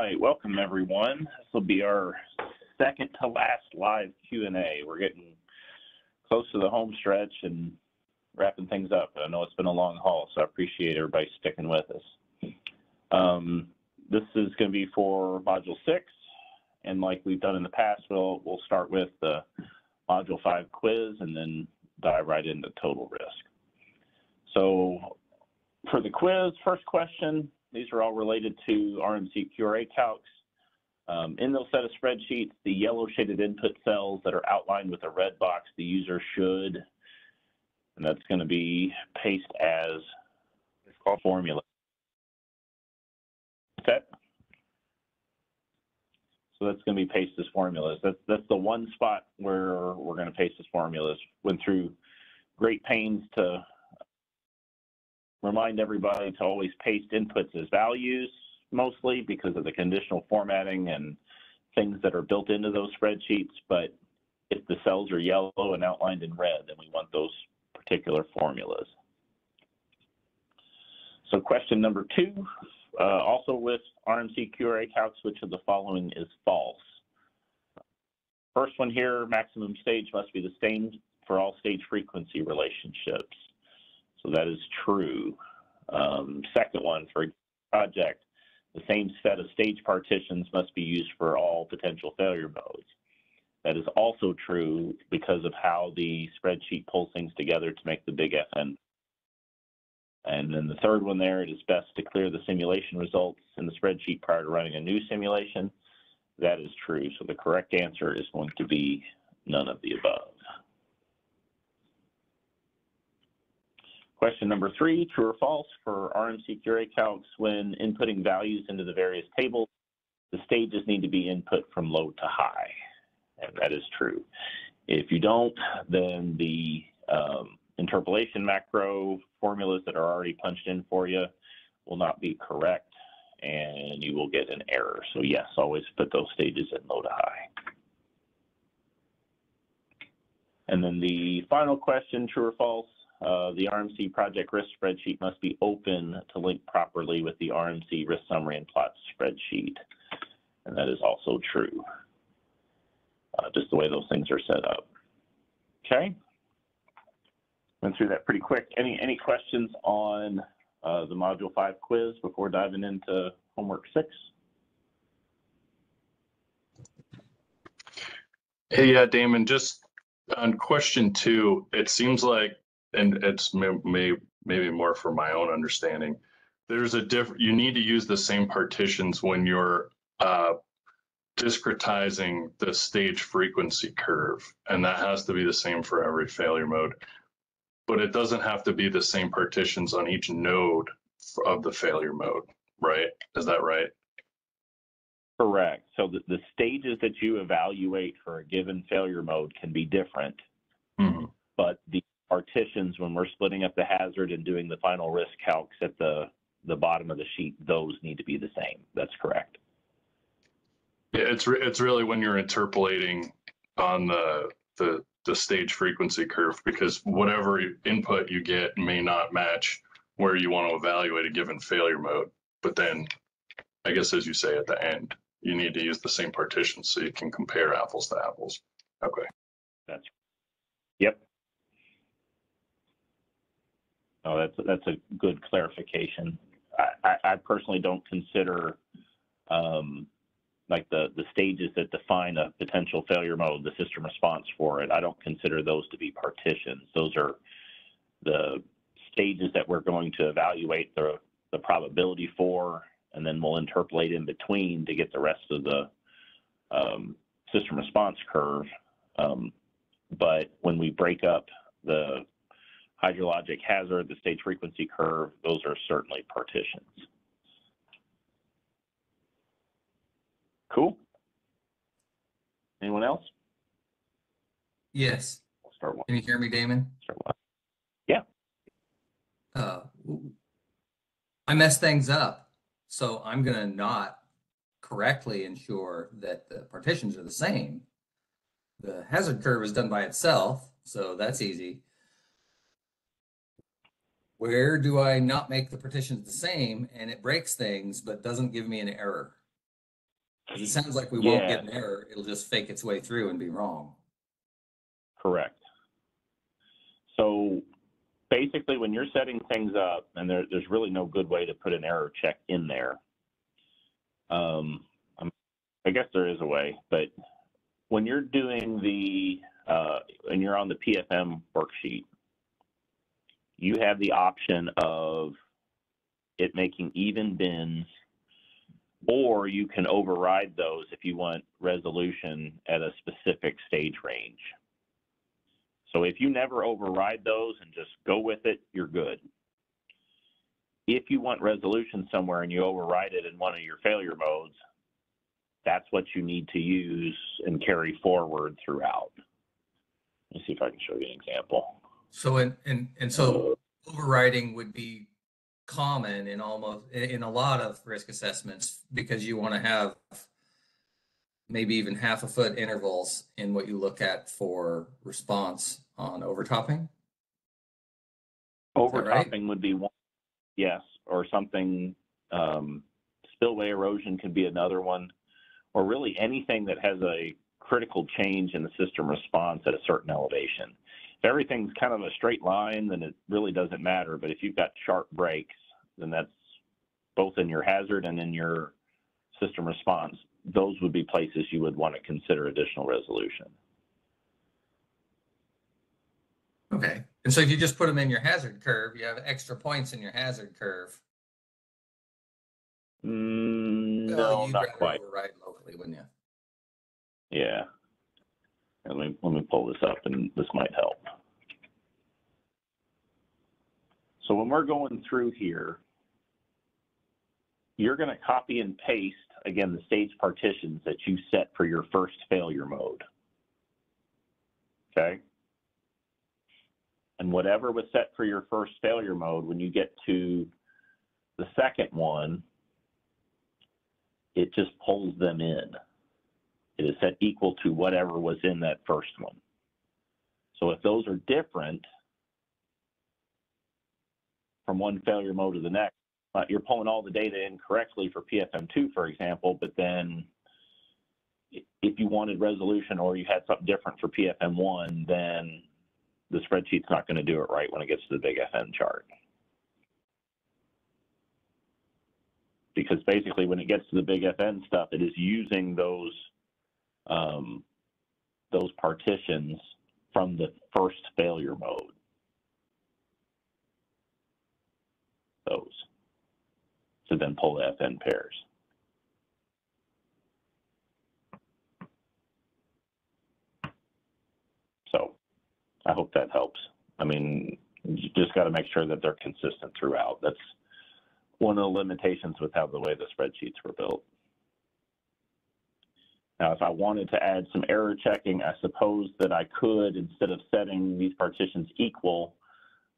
Right, welcome everyone. This will be our second to last live Q&A. We're getting close to the home stretch and wrapping things up. I know it's been a long haul, so I appreciate everybody sticking with us. Um, this is going to be for Module 6, and like we've done in the past, we'll, we'll start with the Module 5 quiz and then dive right into total risk. So for the quiz, first question, these are all related to RMC QRA calcs. Um, in those set of spreadsheets, the yellow shaded input cells that are outlined with a red box, the user should, and that's going to be paste as formula. Okay. So that's going to be paste as formulas. That's, that's the one spot where we're going to paste as formulas. Went through great pains to remind everybody to always paste inputs as values mostly because of the conditional formatting and things that are built into those spreadsheets. But if the cells are yellow and outlined in red, then we want those particular formulas. So question number two, uh, also with RMC QRA calcs, which of the following is false? First one here, maximum stage must be the same for all stage frequency relationships. So that is true. Um, second one, for a project, the same set of stage partitions must be used for all potential failure modes. That is also true because of how the spreadsheet pulls things together to make the big FN. And then the third one there, it is best to clear the simulation results in the spreadsheet prior to running a new simulation. That is true. So the correct answer is going to be none of the above. Question number three, true or false for RMC QRA calcs when inputting values into the various tables, the stages need to be input from low to high, and that is true. If you don't, then the um, interpolation macro formulas that are already punched in for you will not be correct, and you will get an error. So yes, always put those stages in low to high. And then the final question, true or false, uh, the RMC project risk spreadsheet must be open to link properly with the RMC risk summary and plots spreadsheet. And that is also true, uh, just the way those things are set up. Okay. Went through that pretty quick. Any, any questions on uh, the Module 5 quiz before diving into homework 6? Hey, yeah, Damon, just on question two, it seems like and it's may, may, maybe more for my own understanding. There's a different. You need to use the same partitions when you're uh, discretizing the stage frequency curve, and that has to be the same for every failure mode. But it doesn't have to be the same partitions on each node of the failure mode, right? Is that right? Correct. So the, the stages that you evaluate for a given failure mode can be different, mm-hmm. but the partitions when we're splitting up the hazard and doing the final risk calcs at the the bottom of the sheet, those need to be the same. That's correct. Yeah, it's re- it's really when you're interpolating on the the the stage frequency curve because whatever input you get may not match where you want to evaluate a given failure mode. But then, I guess as you say at the end, you need to use the same partitions so you can compare apples to apples. Okay. That's yep. Oh, that's that's a good clarification. I, I, I personally don't consider um, like the the stages that define a potential failure mode, the system response for it. I don't consider those to be partitions. Those are the stages that we're going to evaluate the the probability for, and then we'll interpolate in between to get the rest of the um, system response curve. Um, but when we break up the hydrologic hazard, the stage frequency curve, those are certainly partitions. Cool. Anyone else? Yes. We'll start one. Can you hear me, Damon? Start one. Yeah. Uh, I messed things up, so I'm gonna not correctly ensure that the partitions are the same. The hazard curve is done by itself, so that's easy. Where do I not make the partitions the same and it breaks things but doesn't give me an error? 'Cause it sounds like we won't get an error. It'll just fake its way through and be wrong. Correct. So basically, when you're setting things up, and there, there's really no good way to put an error check in there. Um, I'm- I guess there is a way, but when you're doing the, uh, and you're on the PFM worksheet, you have the option of it making even bins, or you can override those if you want resolution at a specific stage range. So if you never override those and just go with it, you're good. If you want resolution somewhere and you override it in one of your failure modes, that's what you need to use and carry forward throughout. Let me see if I can show you an example. So and and and so overriding would be common in almost in, a lot of risk assessments because you want to have maybe even half a foot intervals in what you look at for response on overtopping. that right? Overtopping would be one, yes, or something, um, spillway erosion could be another one, or really anything that has a critical change in the system response at a certain elevation. If everything's kind of a straight line, then it really doesn't matter, but if you've got sharp breaks, then that's both in your hazard and in your system response. Those would be places you would want to consider additional resolution. Okay. And so if you just put them in your hazard curve, you have extra points in your hazard curve. Mm, no, you'd not rather quite. Override locally, wouldn't you? Yeah. Let me, let me pull this up and this might help. So when we're going through here, you're going to copy and paste, again, the stage partitions that you set for your first failure mode. Okay? And whatever was set for your first failure mode, when you get to the second one, it just pulls them in it is set equal to whatever was in that first one. So if those are different from one failure mode to the next, uh, you're pulling all the data in correctly for PFM2, for example, but then if you wanted resolution or you had something different for PFM1, then the spreadsheet's not going to do it right when it gets to the big FN chart. Because basically when it gets to the big FN stuff, it is using those um, those partitions from the first failure mode. Those. To then pull the FN pairs. So I hope that helps. I mean, you just got to make sure that they're consistent throughout. That's one of the limitations with how the way the spreadsheets were built. Now, if I wanted to add some error checking, I suppose that I could, instead of setting these partitions equal,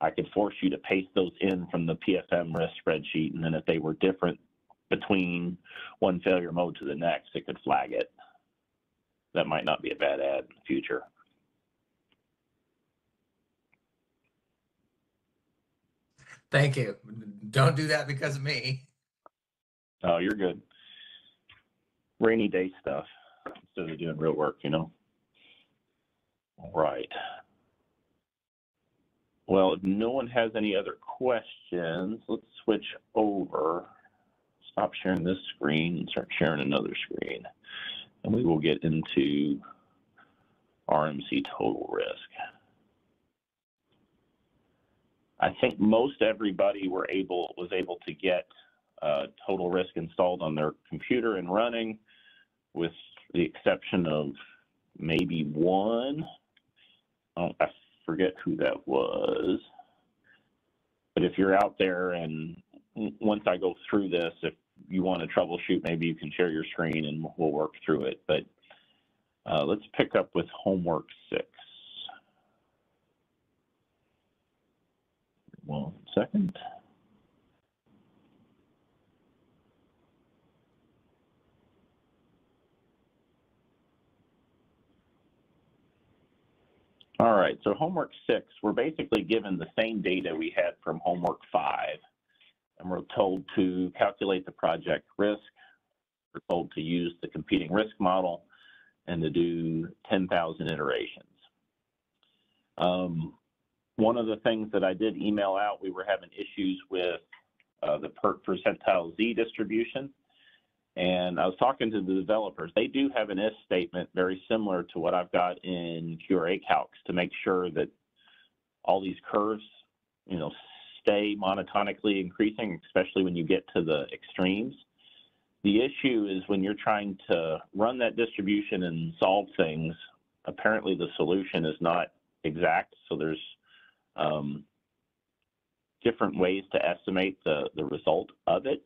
I could force you to paste those in from the PFM risk spreadsheet, and then if they were different between one failure mode to the next, it could flag it. That might not be a bad add in the future. Thank you. Don't do that because of me. Oh, you're good. Rainy day stuff instead of doing real work, you know? All right. Well, if no one has any other questions, let's switch over. Stop sharing this screen and start sharing another screen. And we will get into RMC total risk. I think most everybody were able, was able to get uh, total risk installed on their computer and running, with the exception of maybe one. Oh, I forget who that was. But if you're out there and once I go through this, if you want to troubleshoot, maybe you can share your screen and we'll work through it. But uh, let's pick up with homework six. One second. All right, so homework six, we're basically given the same data we had from homework five. And we're told to calculate the project risk, we're told to use the competing risk model and to do 10,000 iterations. Um, one of the things that I did email out, we were having issues with uh, the per percentile Z distribution. And I was talking to the developers. They do have an if statement very similar to what I've got in QRA calcs to make sure that all these curves, you know, stay monotonically increasing, especially when you get to the extremes. The issue is when you're trying to run that distribution and solve things, apparently the solution is not exact. So there's um, different ways to estimate the, the result of it.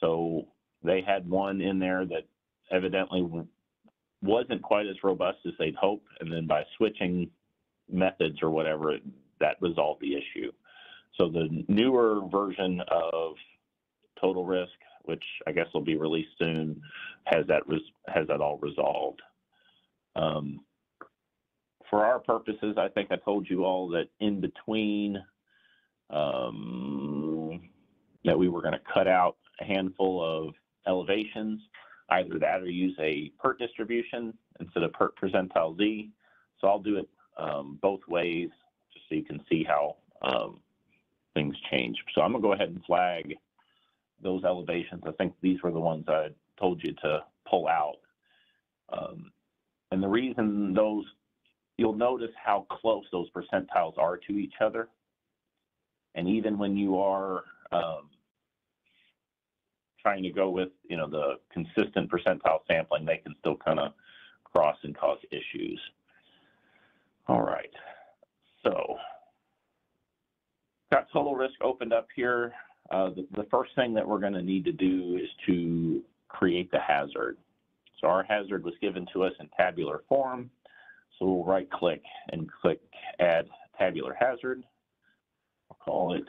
So they had one in there that evidently wasn't quite as robust as they'd hoped. And then by switching methods or whatever, that resolved the issue. So the newer version of total risk, which I guess will be released soon, has that has that all resolved. Um, for our purposes, I think I told you all that in between um, that we were going to cut out a handful of elevations, either that or use a PERT distribution instead of PERT percentile Z. So I'll do it um, both ways just so you can see how um, things change. So I'm gonna go ahead and flag those elevations. I think these were the ones I told you to pull out. Um, and the reason those, you'll notice how close those percentiles are to each other. And even when you are um, trying to go with, you know, the consistent percentile sampling, they can still kind of cross and cause issues. All right, so got total risk opened up here. Uh, the, the first thing that we're going to need to do is to create the hazard. So our hazard was given to us in tabular form. So we'll right click and click add tabular hazard. I'll call it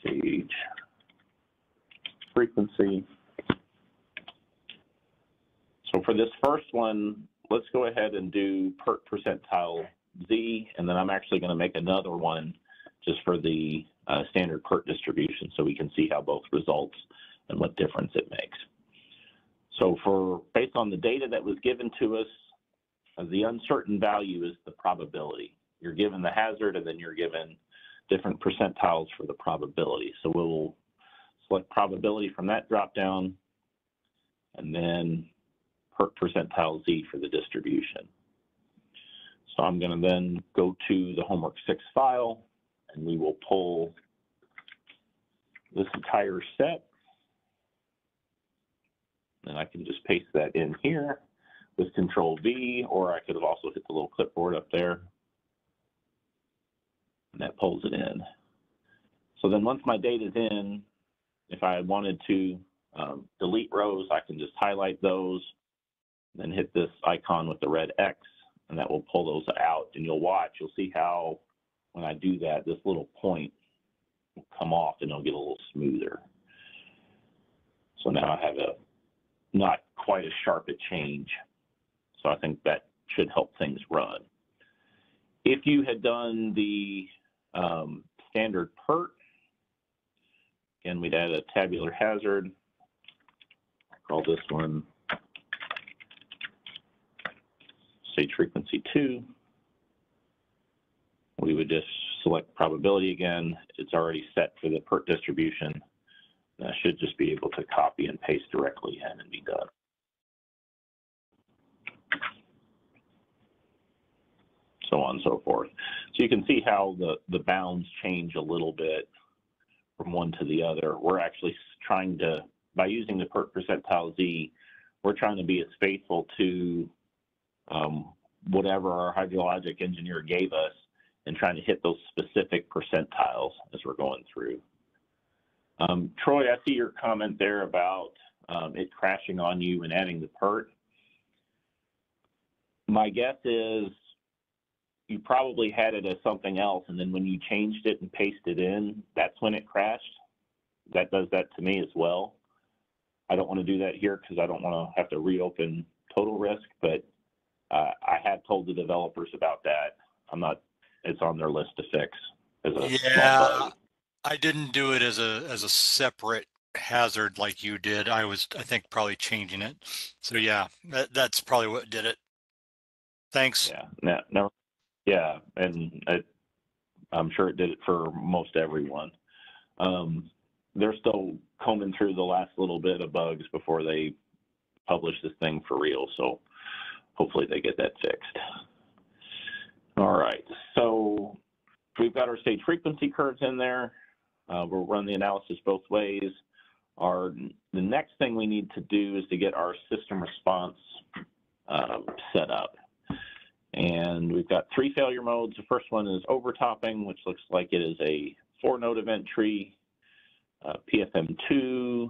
stage frequency. So for this first one, let's go ahead and do PERT percentile Z, and then I'm actually going to make another one just for the uh, standard PERT distribution so we can see how both results and what difference it makes. So for based on the data that was given to us, the uncertain value is the probability. You're given the hazard and then you're given different percentiles for the probability. So we'll probability from that drop down and then PERT percentile Z for the distribution. So I'm going to then go to the homework six file and we will pull this entire set. And I can just paste that in here with control V, or I could have also hit the little clipboard up there. And that pulls it in. So then once my data is in, if I wanted to um, delete rows, I can just highlight those, then hit this icon with the red X, and that will pull those out. And you'll watch, you'll see how when I do that, this little point will come off and it'll get a little smoother. So now I have a not quite as sharp a change. So I think that should help things run. If you had done the um, standard PERT, again, we'd add a tabular hazard. Call this one stage frequency two. We would just select probability again. It's already set for the PERT distribution. I should just be able to copy and paste directly in and be done. So on and so forth. So you can see how the, the bounds change a little bit from one to the other. We're actually trying to, by using the percentile Z, we're trying to be as faithful to um, whatever our hydrologic engineer gave us and trying to hit those specific percentiles as we're going through. Um, Troy, I see your comment there about um, it crashing on you and adding the PERT. My guess is you probably had it as something else, and then when you changed it and pasted in, that's when it crashed. That does that to me as well. I don't want to do that here because I don't want to have to reopen total risk, but uh, I have told the developers about that. I'm not, it's on their list to fix as a Yeah. I didn't do it as a, as a separate hazard like you did. I was, I think, probably changing it. So yeah, that, that's probably what did it. Thanks. Yeah, no, no, yeah, and I'm sure it did it for most everyone. Um, they're still combing through the last little bit of bugs before they publish this thing for real, so hopefully they get that fixed. All right, so we've got our stage frequency curves in there. Uh, we'll run the analysis both ways. Our the next thing we need to do is to get our system response um, set up. And we've got three failure modes. The first one is overtopping, which looks like it is a four node event tree. Uh, PFM2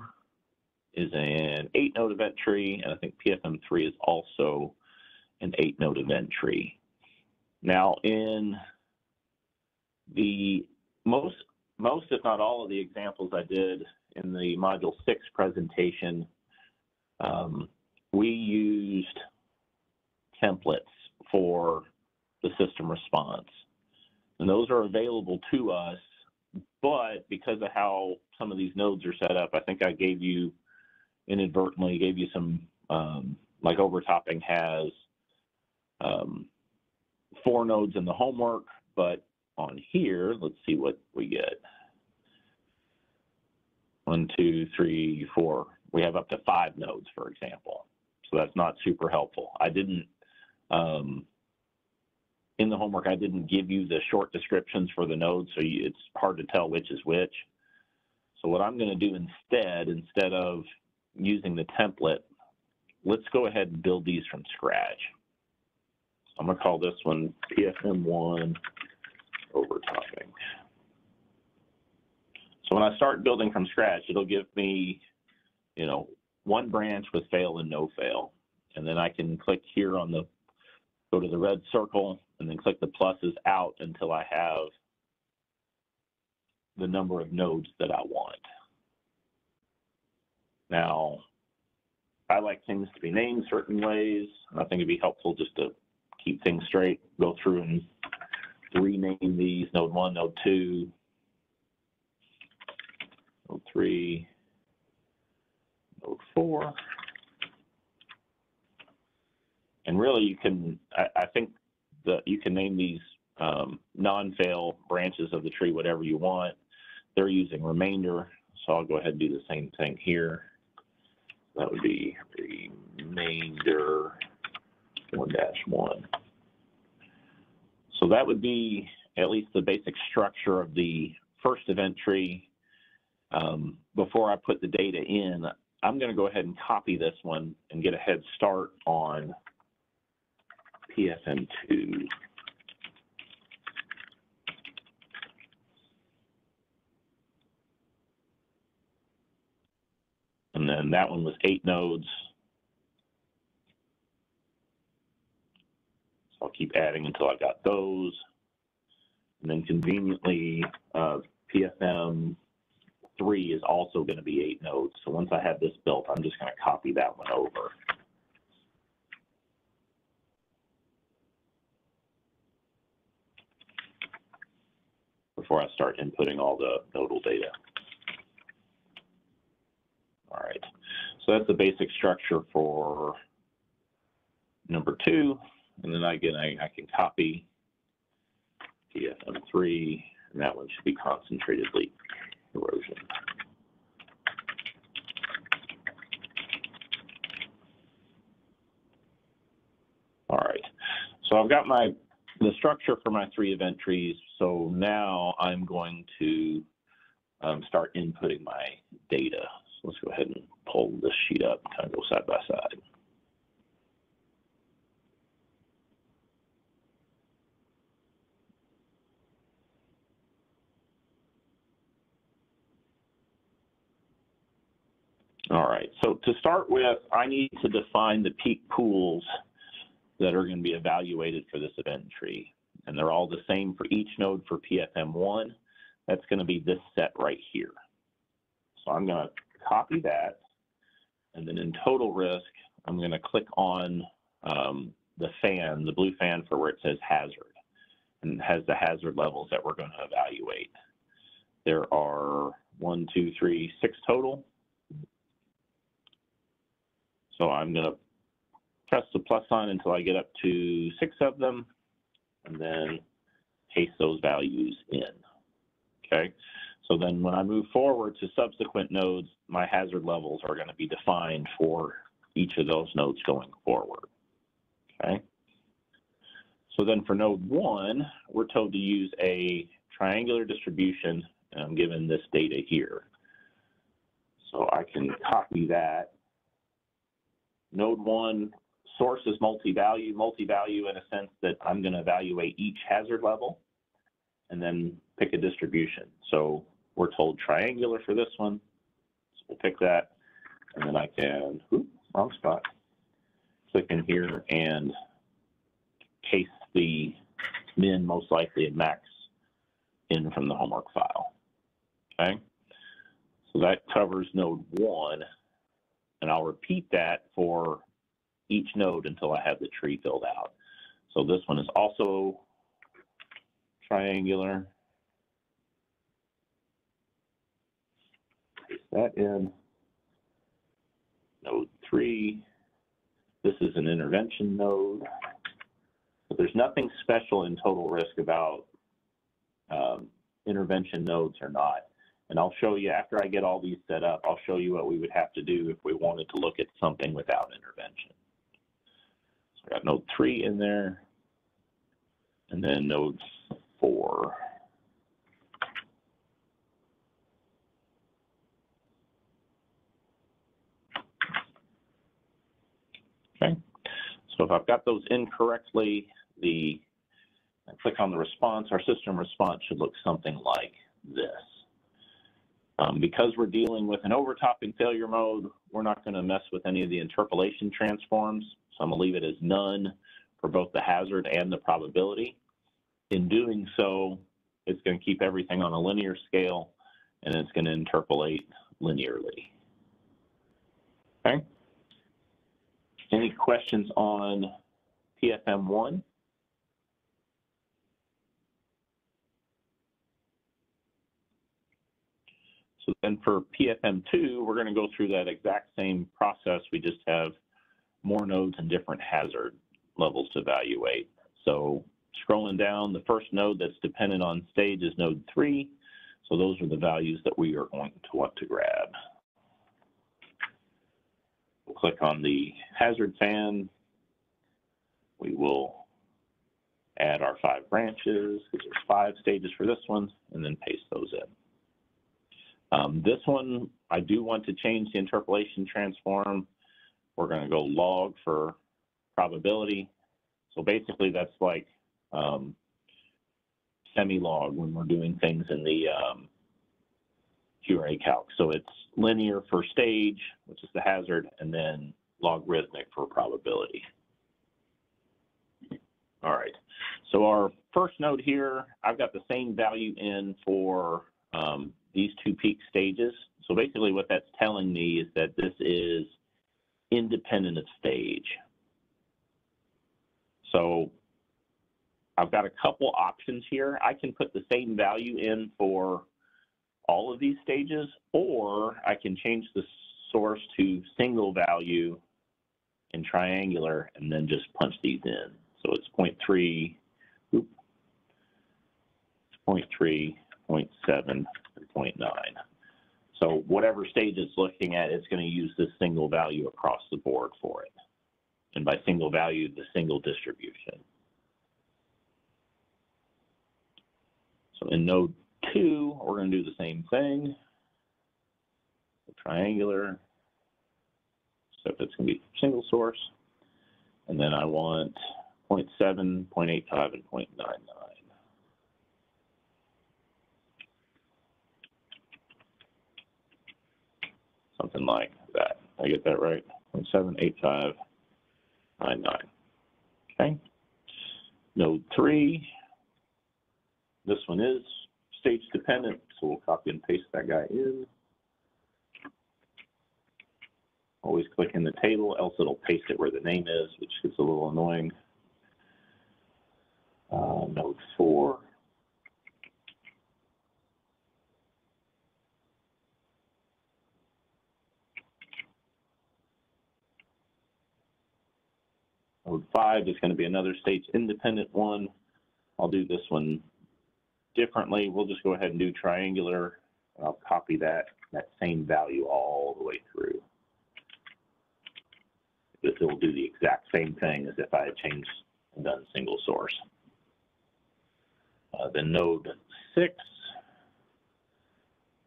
is an eight node event tree, and I think PFM3 is also an eight node event tree. Now, in the most, most if not all of the examples I did in the module six presentation, um, we used templates for the system response. And those are available to us, but because of how some of these nodes are set up, I think I gave you inadvertently gave you some um, like overtopping has um, four nodes in the homework, but on here, let's see what we get. One, two, three, four. We have up to five nodes, for example. So that's not super helpful. I didn't, um, in the homework, I didn't give you the short descriptions for the nodes, so you, it's hard to tell which is which. So what I'm going to do instead, instead of using the template, let's go ahead and build these from scratch. I'm going to call this one PFM1 overtopping. So when I start building from scratch, it'll give me, you know, one branch with fail and no fail. And then I can click here on the, go to the red circle and then click the pluses out until I have the number of nodes that I want. Now, I like things to be named certain ways. and I think it'd be helpful just to keep things straight, go through and rename these node one, node two, node three, node four. And really you can, I, I think that you can name these um, non-fail branches of the tree whatever you want. They're using remainder, so I'll go ahead and do the same thing here. That would be remainder one dash one. So that would be at least the basic structure of the first event tree. Um, before I put the data in, I'm going to go ahead and copy this one and get a head start on PFM2. And then that one was eight nodes. So I'll keep adding until I've got those. And then conveniently, uh, PFM three is also going to be eight nodes. So once I have this built, I'm just going to copy that one over. Before I start inputting all the nodal data. All right, so that's the basic structure for number two. And then again, I, I can copy PFM3, and that one should be concentrated leak erosion. All right, so I've got my the structure for my three event trees. So now I'm going to um, start inputting my data. So let's go ahead and pull this sheet up and kind of go side by side. All right, so to start with, I need to define the peak pools that are going to be evaluated for this event tree. And they're all the same for each node for PFM1. That's going to be this set right here. So I'm going to copy that. And then in total risk, I'm going to click on um, the fan, the blue fan for where it says hazard, and has the hazard levels that we're going to evaluate. There are one, two, three, six total. So I'm gonna press the plus sign until I get up to six of them and then paste those values in. Okay, so then when I move forward to subsequent nodes, my hazard levels are gonna be defined for each of those nodes going forward. Okay. So then for node one, we're told to use a triangular distribution, I'm given this data here. So I can copy that. Node one, source is multi-value, multi-value in a sense that I'm gonna evaluate each hazard level and then pick a distribution. So we're told triangular for this one, so we'll pick that, and then I can, oop, wrong spot. Click in here and paste the min most likely and max in from the homework file. Okay? So that covers node one, and I'll repeat that for each node until I have the tree filled out. So this one is also triangular. That in. Node three. This is an intervention node. But there's nothing special in total risk about um, intervention nodes or not. And I'll show you, after I get all these set up, I'll show you what we would have to do if we wanted to look at something without intervention. Got node three in there, and then node four. Okay, so if I've got those incorrectly, the I click on the response, our system response should look something like this. Um, because we're dealing with an overtopping failure mode, we're not going to mess with any of the interpolation transforms. So I'm going to leave it as none for both the hazard and the probability. In doing so, it's going to keep everything on a linear scale and it's going to interpolate linearly. Okay. Any questions on PFM1? So then for PFM2, we're going to go through that exact same process. We just have more nodes and different hazard levels to evaluate. So scrolling down, the first node that's dependent on stage is node three. So those are the values that we are going to want to grab. We'll click on the hazard fan. We will add our five branches, because there's five stages for this one, and then paste those in. Um, this one, I do want to change the interpolation transform. We're going to go log for probability. So basically, that's like um, semi-log when we're doing things in the um, QRA calc. So it's linear for stage, which is the hazard, and then logarithmic for probability. All right. So our first node here, I've got the same value in for um, these two peak stages. So basically what that's telling me is that this is independent of stage. So I've got a couple options here. I can put the same value in for all of these stages, or I can change the source to single value and triangular and then just punch these in. So it's 0.3, oop, 0.3, 0.7, and 0.9. So whatever stage it's looking at, it's going to use this single value across the board for it. And by single value, the single distribution. So in node two, we're going to do the same thing. The triangular, except it's going to be single source. And then I want 0.7, 0.85, and 0.99. Something like that. I get that right? 0.785, 99. Okay. Node three, this one is stage dependent, so we'll copy and paste that guy in. Always click in the table, else it'll paste it where the name is, which gets a little annoying. Uh, node four. Five is gonna be another state's independent one. I'll do this one differently. We'll just go ahead and do triangular. I'll copy that, that same value all the way through. This will do the exact same thing as if I had changed and done single source. Uh, node six,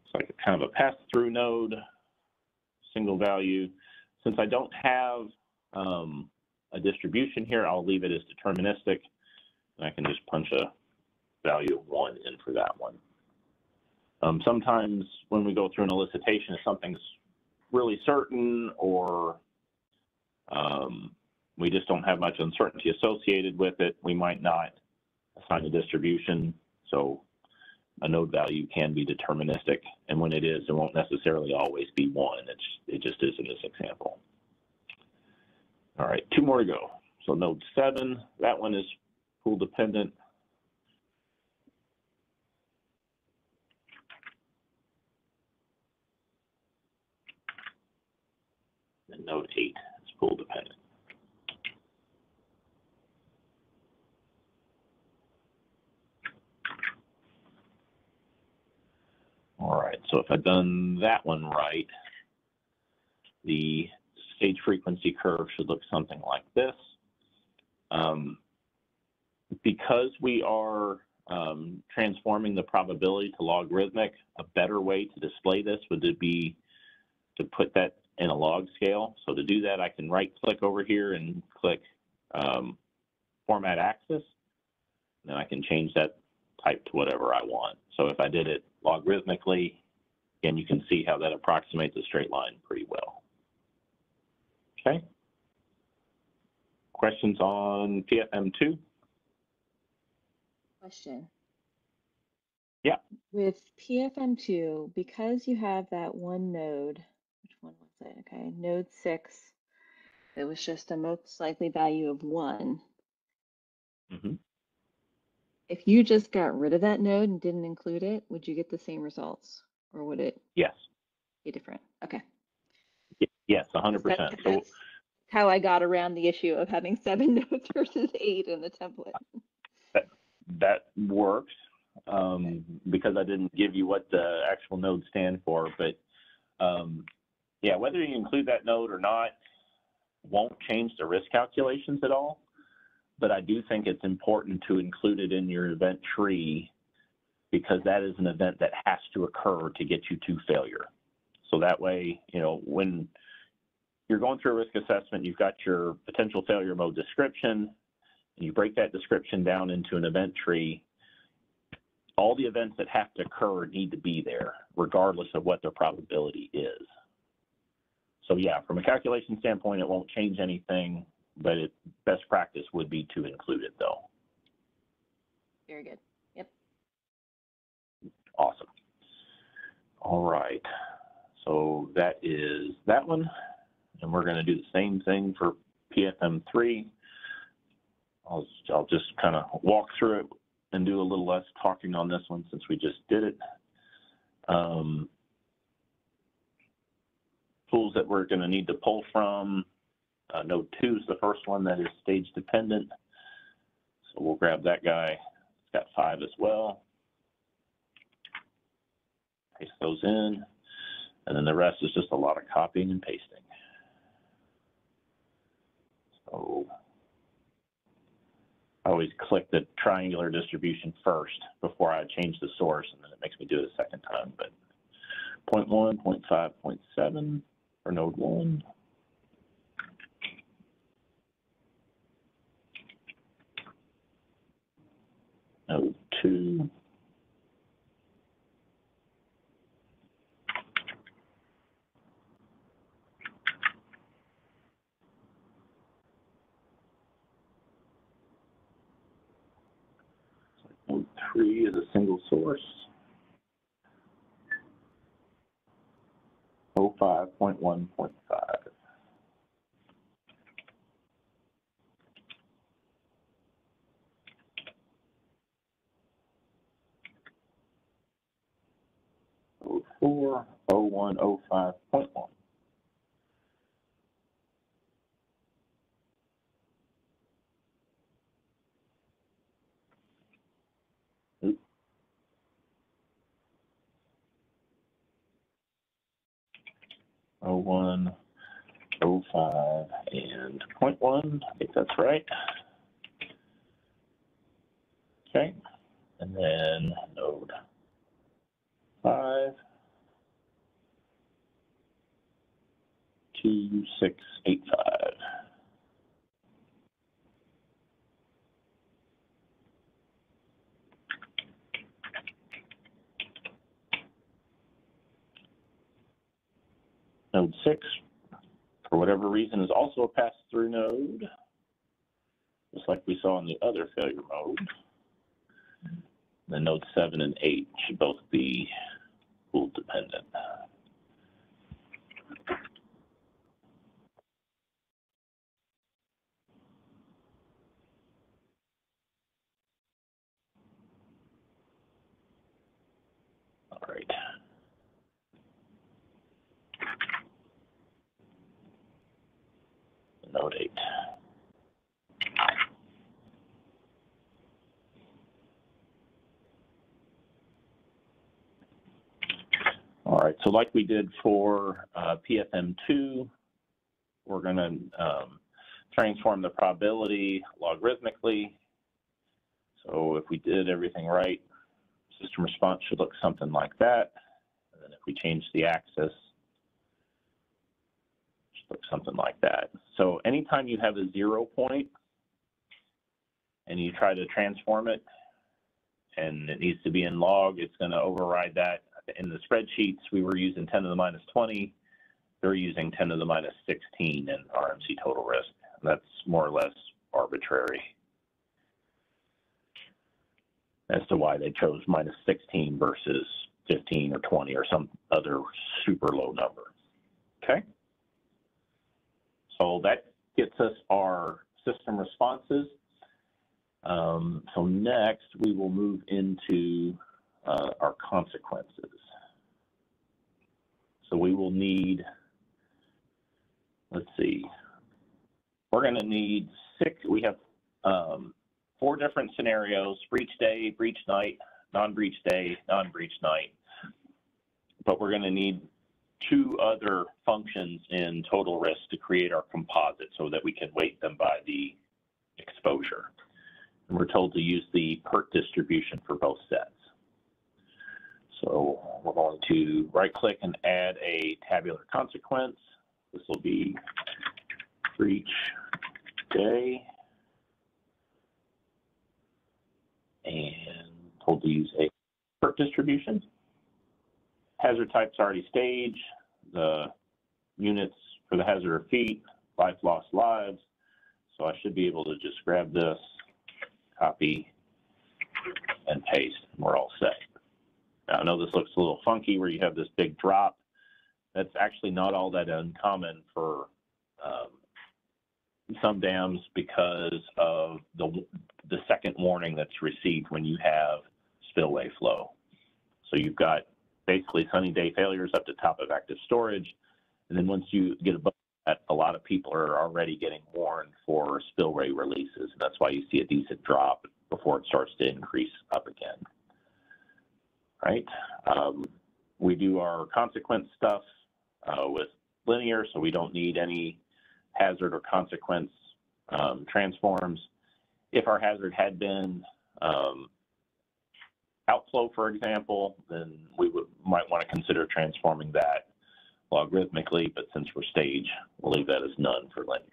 it's like a kind of a pass-through node, single value. Since I don't have um, a distribution here, I'll leave it as deterministic. And I can just punch a value of one in for that one. Um, sometimes when we go through an elicitation, if something's really certain or um, we just don't have much uncertainty associated with it, we might not assign a distribution. So a node value can be deterministic, and when it is, it won't necessarily always be one. It's it just is in this example. All right, two more to go. So node seven, that one is pool dependent. And node eight is pool dependent. All right, so if I've done that one right, the stage frequency curve should look something like this. Um, because we are um, transforming the probability to logarithmic, a better way to display this would be to put that in a log scale. So to do that, I can right click over here and click um, format axis. Then I can change that type to whatever I want. So if I did it logarithmically, again, you can see how that approximates a straight line pretty well. Okay. Questions on PFM2? Question. Yeah. With PFM2, because you have that one node, which one was it? Okay, node six, it was just a most likely value of one. hmm If you just got rid of that node and didn't include it, would you get the same results? Or would it Yes. be different? Okay. Yes, 100%. That- So That's how I got around the issue of having seven nodes versus eight in the template. that works um, because I didn't give you what the actual nodes stand for. But um, yeah, whether you include that node or not won't change the risk calculations at all. But I do think it's important to include it in your event tree because that is an event that has to occur to get you to failure. So that way, you know, when you're going through a risk assessment, you've got your potential failure mode description, and you break that description down into an event tree, all the events that have to occur need to be there, regardless of what their probability is. So yeah, from a calculation standpoint, it won't change anything, but it, best practice would be to include it though. Very good. Yep. Awesome. All right. So that is that one. And we're going to do the same thing for PFM3. I'll, I'll just kind of walk through it and do a little less talking on this one since we just did it. Um, tools that we're going to need to pull from. Uh, node 2 is the first one that is stage dependent. So we'll grab that guy. It's got five as well paste those in, and then the rest is just a lot of copying and pasting. I always click the triangular distribution first before I change the source, and then it makes me do it a second time. But 0 0.1, 0 0.5, 0 0.7 for node 1. Node 2. tree is a single source. 05.1.5. Four oh one oh five point one. Oh one, oh five, and point 0.1. I think that's right. Okay, and then node five, two, six, eight, five. Node six, for whatever reason, is also a pass-through node, just like we saw in the other failure mode. The node seven and eight should both be pool dependent. All right. Node eight. All right, so like we did for uh, PFM2, we're going to um, transform the probability logarithmically. So if we did everything right, system response should look something like that. And then if we change the axis, look something like that. So anytime you have a zero point and you try to transform it, and it needs to be in log, it's going to override that in the spreadsheets, we were using 10 to the minus 20. They're using 10 to the minus 16 in RMC total risk. That's more or less arbitrary as to why they chose minus 16 versus 15 or 20 or some other super low number. Okay? So that gets us our system responses. Um, so next, we will move into uh, our consequences. So we will need, let's see, we're going to need six, we have um, four different scenarios, breach day, breach night, non-breach day, non-breach night. But we're going to need two other functions in total risk to create our composite so that we can weight them by the exposure. And we're told to use the PERT distribution for both sets. So we're going to right click and add a tabular consequence. This will be for each day. And to use a PERT distribution. Hazard types already staged. The units for the hazard are feet, life lost lives. So I should be able to just grab this, copy, and paste. And we're all set. I know this looks a little funky where you have this big drop. That's actually not all that uncommon for um, some dams because of the, the second warning that's received when you have spillway flow. So you've got basically sunny day failures up to top of active storage. And then once you get above that, a lot of people are already getting warned for spillway releases. And that's why you see a decent drop before it starts to increase up again right? Um, we do our consequence stuff uh, with linear, so we don't need any hazard or consequence um, transforms. If our hazard had been um, outflow, for example, then we would might want to consider transforming that logarithmically, but since we're stage, we'll leave that as none for linear.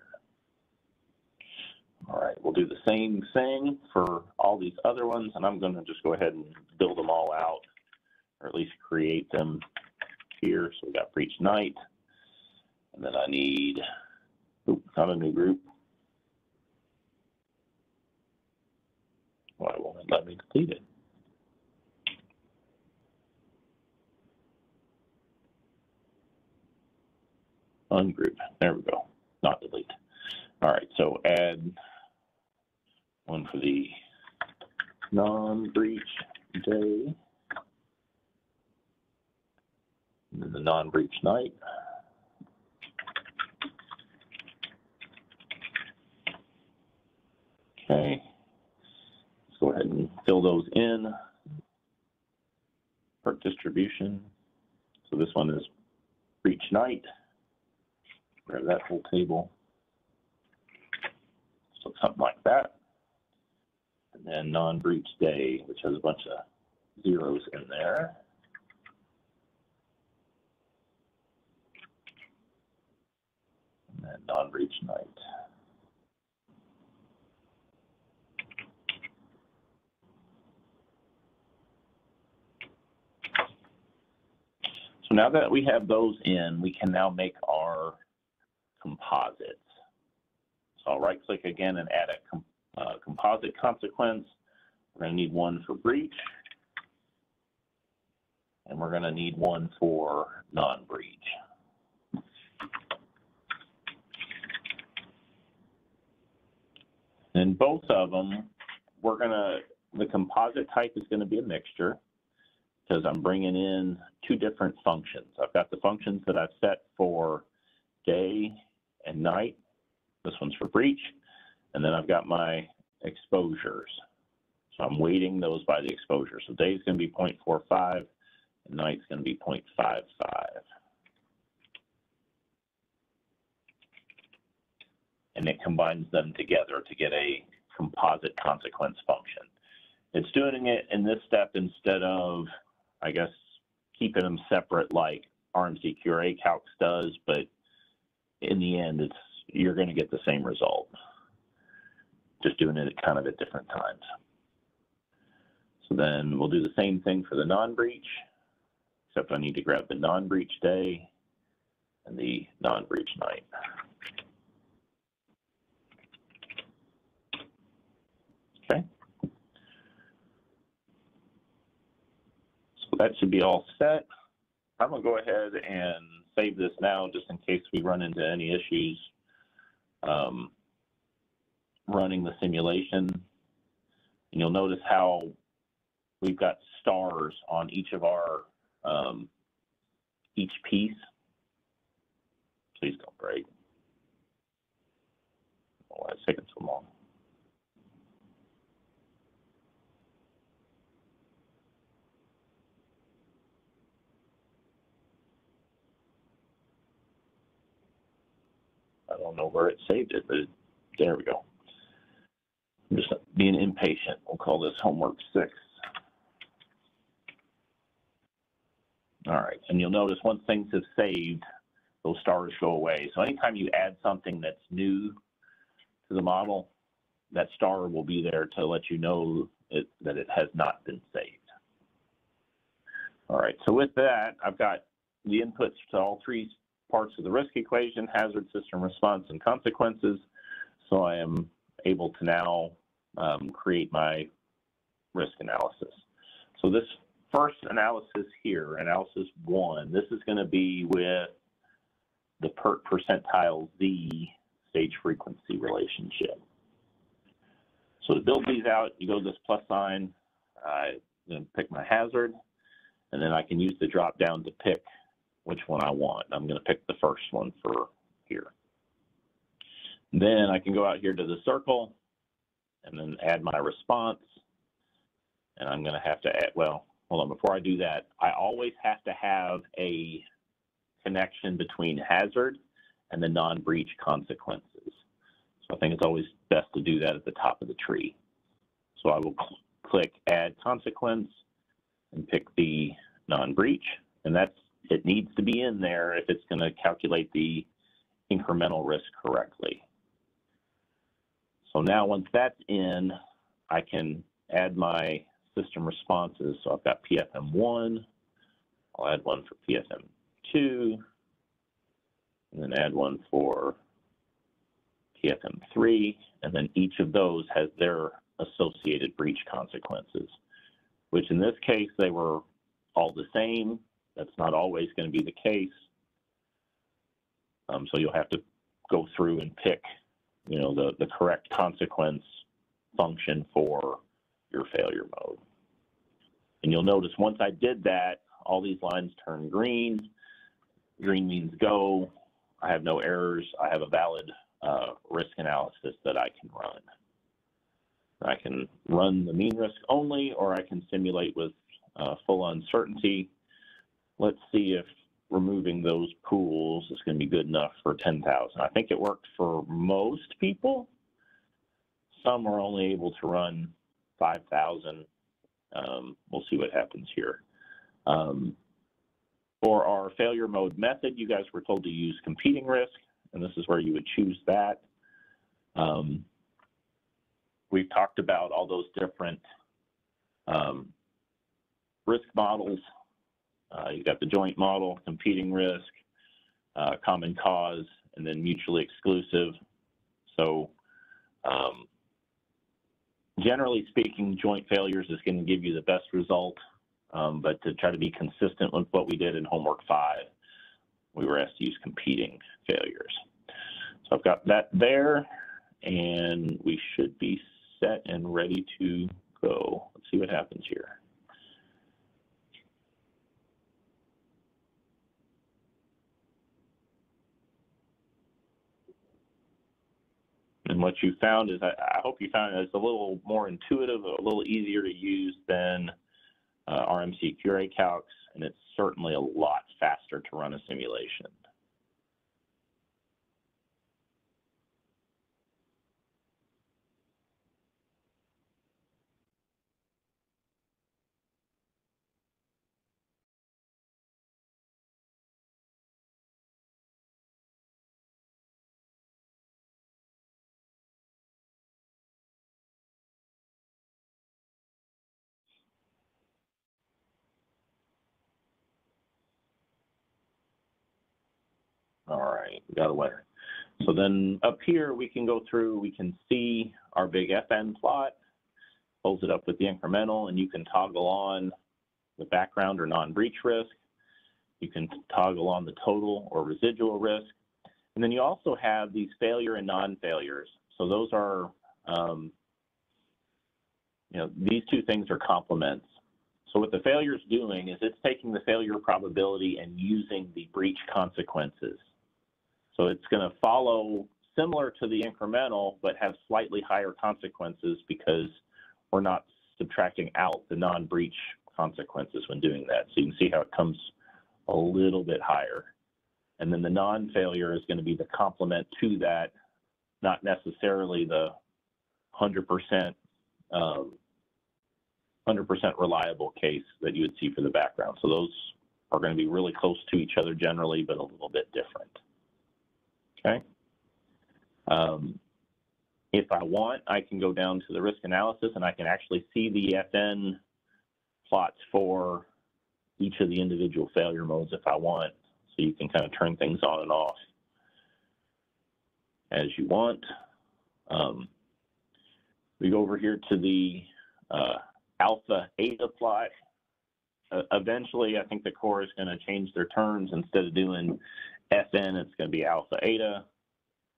All right, we'll do the same thing for all these other ones, and I'm going to just go ahead and build them all out or at least create them here. So we got breach night. And then I need, oop, not a new group. Why won't it let me delete it? Ungroup, there we go, not delete. All right, so add one for the non-breach day. Then the non-breach night. Okay. Let's go ahead and fill those in. PERT distribution. So this one is breach night. grab that whole table. So something like that. And then non-breach day, which has a bunch of zeros in there. And non-breach night. So now that we have those in, we can now make our composites. So I'll right click again and add a com- uh, composite consequence. We're to need one for breach. And we're going to need one for non-breach. And both of them, we're to, the composite type is to be a mixture because I'm bringing in two different functions. I've got the functions that I've set for day and night. This one's for breach. And then I've got my exposures. So I'm weighting those by the exposure. So day is going to be 0.45 and night's to be 0.55. And it combines them together to get a composite consequence function. It's doing it in this step instead of I guess, keeping them separate like RMC QRA Calcs does, but in the end, it's you're going to get the same result. Just doing it kind of at different times. So then we'll do the same thing for the non-breach, except I need to grab the non-breach day and the non-breach night. Okay. So that should be all set. I'm gonna go ahead and save this now just in case we run into any issues um, running the simulation. And you'll notice how we've got stars on each of our, um, each piece. Please don't break. Why it's taking so long? I don't know where it saved it, but it, there we go. I'm just being impatient. We'll call this homework six. All right, and you'll notice once things have saved, those stars go away. So anytime you add something that's new to the model, that star will be there to let you know it, that it has not been saved. All right, so with that, I've got the inputs to all three parts of the risk equation, hazard system response and consequences. So I am able to now um, create my risk analysis. So this first analysis here, analysis one, this is going to be with the per percentile Z stage frequency relationship. So to build these out, you go to this plus sign, I then pick my hazard, and then I can use the drop down to pick which one I want. I'm going to pick the first one for here. Then I can go out here to the circle and then add my response. And I'm going to have to add, well, hold on, before I do that, I always have to have a connection between hazard and the non-breach consequences. So I think it's always best to do that at the top of the tree. So I will cl click add consequence and pick the non-breach. And that's, it needs to be in there if it's going to calculate the incremental risk correctly. So now once that's in, I can add my system responses. So I've got PFM1, I'll add one for PFM2, and then add one for PFM3, and then each of those has their associated breach consequences, which in this case, they were all the same. That's not always going to be the case. Um, so you'll have to go through and pick, you know, the, the correct consequence function for your failure mode. And you'll notice once I did that, all these lines turn green. Green means go. I have no errors. I have a valid uh, risk analysis that I can run. I can run the mean risk only, or I can simulate with uh, full uncertainty. Let's see if removing those pools is going to be good enough for 10,000. I think it worked for most people. Some are only able to run 5,000. Um, we'll see what happens here. Um, for our failure mode method, you guys were told to use competing risk, and this is where you would choose that. Um, we've talked about all those different um, risk models. Uh, you got the joint model, competing risk, uh, common cause, and then mutually exclusive. So, um, generally speaking, joint failures is going to give you the best result. Um, but to try to be consistent with what we did in homework five, we were asked to use competing failures. So I've got that there, and we should be set and ready to go. Let's see what happens here. And what you found is, I, I hope you found it's a little more intuitive, a little easier to use than uh, RMC QRA calcs, and it's certainly a lot faster to run a simulation. All we got a winner. So then up here, we can go through, we can see our big FN plot, pulls it up with the incremental, and you can toggle on the background or non-breach risk. You can toggle on the total or residual risk. And then you also have these failure and non-failures. So those are, um, you know, these two things are complements. So what the failure is doing is it's taking the failure probability and using the breach consequences. So it's going to follow similar to the incremental, but have slightly higher consequences because we're not subtracting out the non-breach consequences when doing that. So you can see how it comes a little bit higher. And then the non-failure is going to be the complement to that, not necessarily the 100% um, 100% reliable case that you would see for the background. So those are going to be really close to each other generally, but a little bit different. Okay. Um, if I want, I can go down to the risk analysis and I can actually see the FN plots for each of the individual failure modes if I want. So you can kind of turn things on and off as you want. Um, we go over here to the uh, alpha eta plot. Uh, eventually, I think the Corps is going to change their terms. Instead of doing FN, it's going to be alpha eta.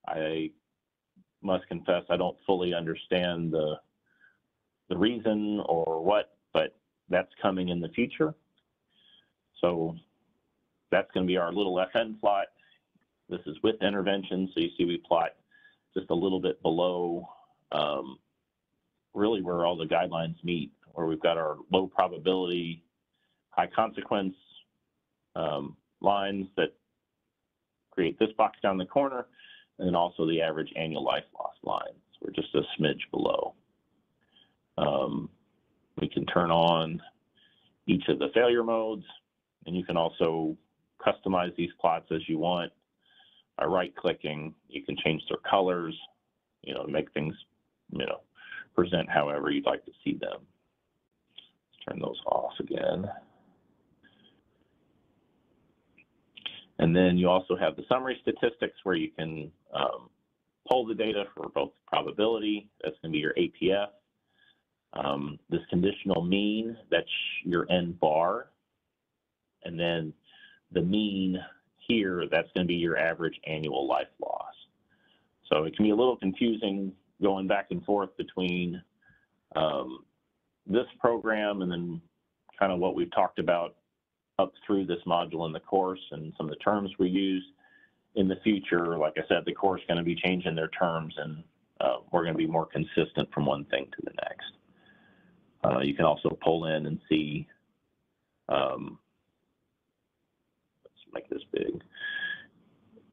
I must confess I don't fully understand the the reason or what, but that's coming in the future. So that's going to be our little FN plot. This is with intervention, so you see we plot just a little bit below um, really where all the guidelines meet, where we've got our low probability, high consequence um, lines that create this box down the corner, and then also the average annual life loss lines. We're just a smidge below. Um, we can turn on each of the failure modes, and you can also customize these plots as you want. By right-clicking, you can change their colors, you know, make things, you know, present however you'd like to see them. Let's turn those off again. And then you also have the summary statistics where you can um, pull the data for both probability, that's going to be your APF, um, this conditional mean, that's your N bar, and then the mean here, that's going to be your average annual life loss. So it can be a little confusing going back and forth between um, this program and then kind of what we've talked about up through this module in the course and some of the terms we use in the future. Like I said, the course is going to be changing their terms and uh, we're going to be more consistent from one thing to the next. Uh, you can also pull in and see, um, let's like this big,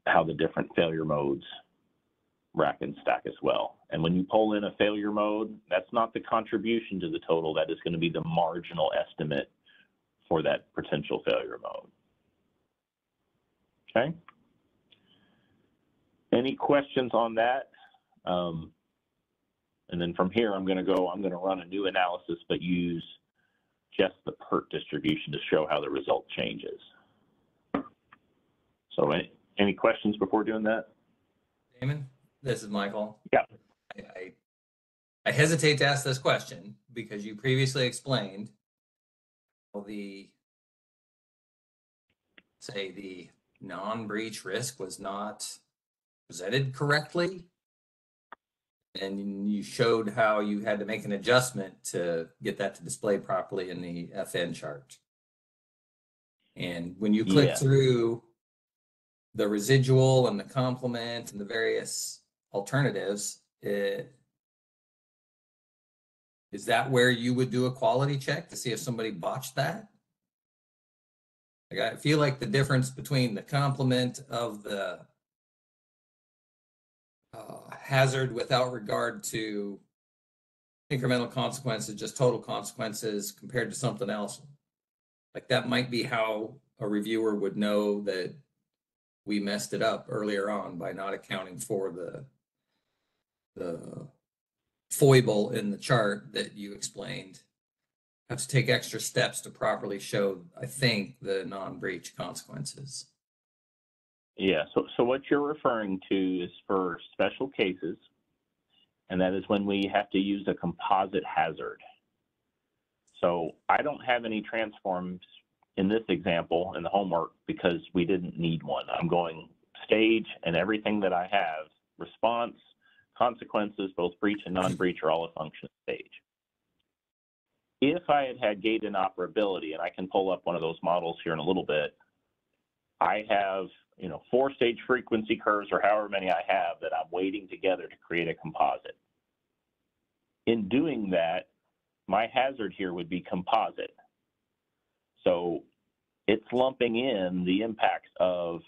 how the different failure modes rack and stack as well. And when you pull in a failure mode, that's not the contribution to the total, that is going to be the marginal estimate for that potential failure mode. Okay? Any questions on that? Um, and then from here, I'm going to go, I'm going to run a new analysis, but use just the PERT distribution to show how the result changes. So any, any questions before doing that? Damon, this is Michael. Yeah. I, I, I hesitate to ask this question because you previously explained the, say, the non-breach risk was not presented correctly. And you showed how you had to make an adjustment to get that to display properly in the FN chart. And when you click Yeah. through the residual and the complement and the various alternatives, it, is that where you would do a quality check to see if somebody botched that? Like, I feel like the difference between the complement of the uh, hazard without regard to incremental consequences, just total consequences compared to something else. Like that might be how a reviewer would know that we messed it up earlier on by not accounting for the the foible in the chart that you explained. Have to take extra steps to properly show, I think, the non-breach consequences. Yeah, so, so what you're referring to is for special cases, and that is when we have to use a composite hazard. So I don't have any transforms in this example in the homework because we didn't need one. I'm going stage and everything that I have, response, consequences, both breach and non-breach are all a function of stage. If I had had gate inoperability, and I can pull up one of those models here in a little bit, I have, you know, four stage frequency curves or however many I have that I'm weighting together to create a composite. In doing that, my hazard here would be composite. So it's lumping in the impacts of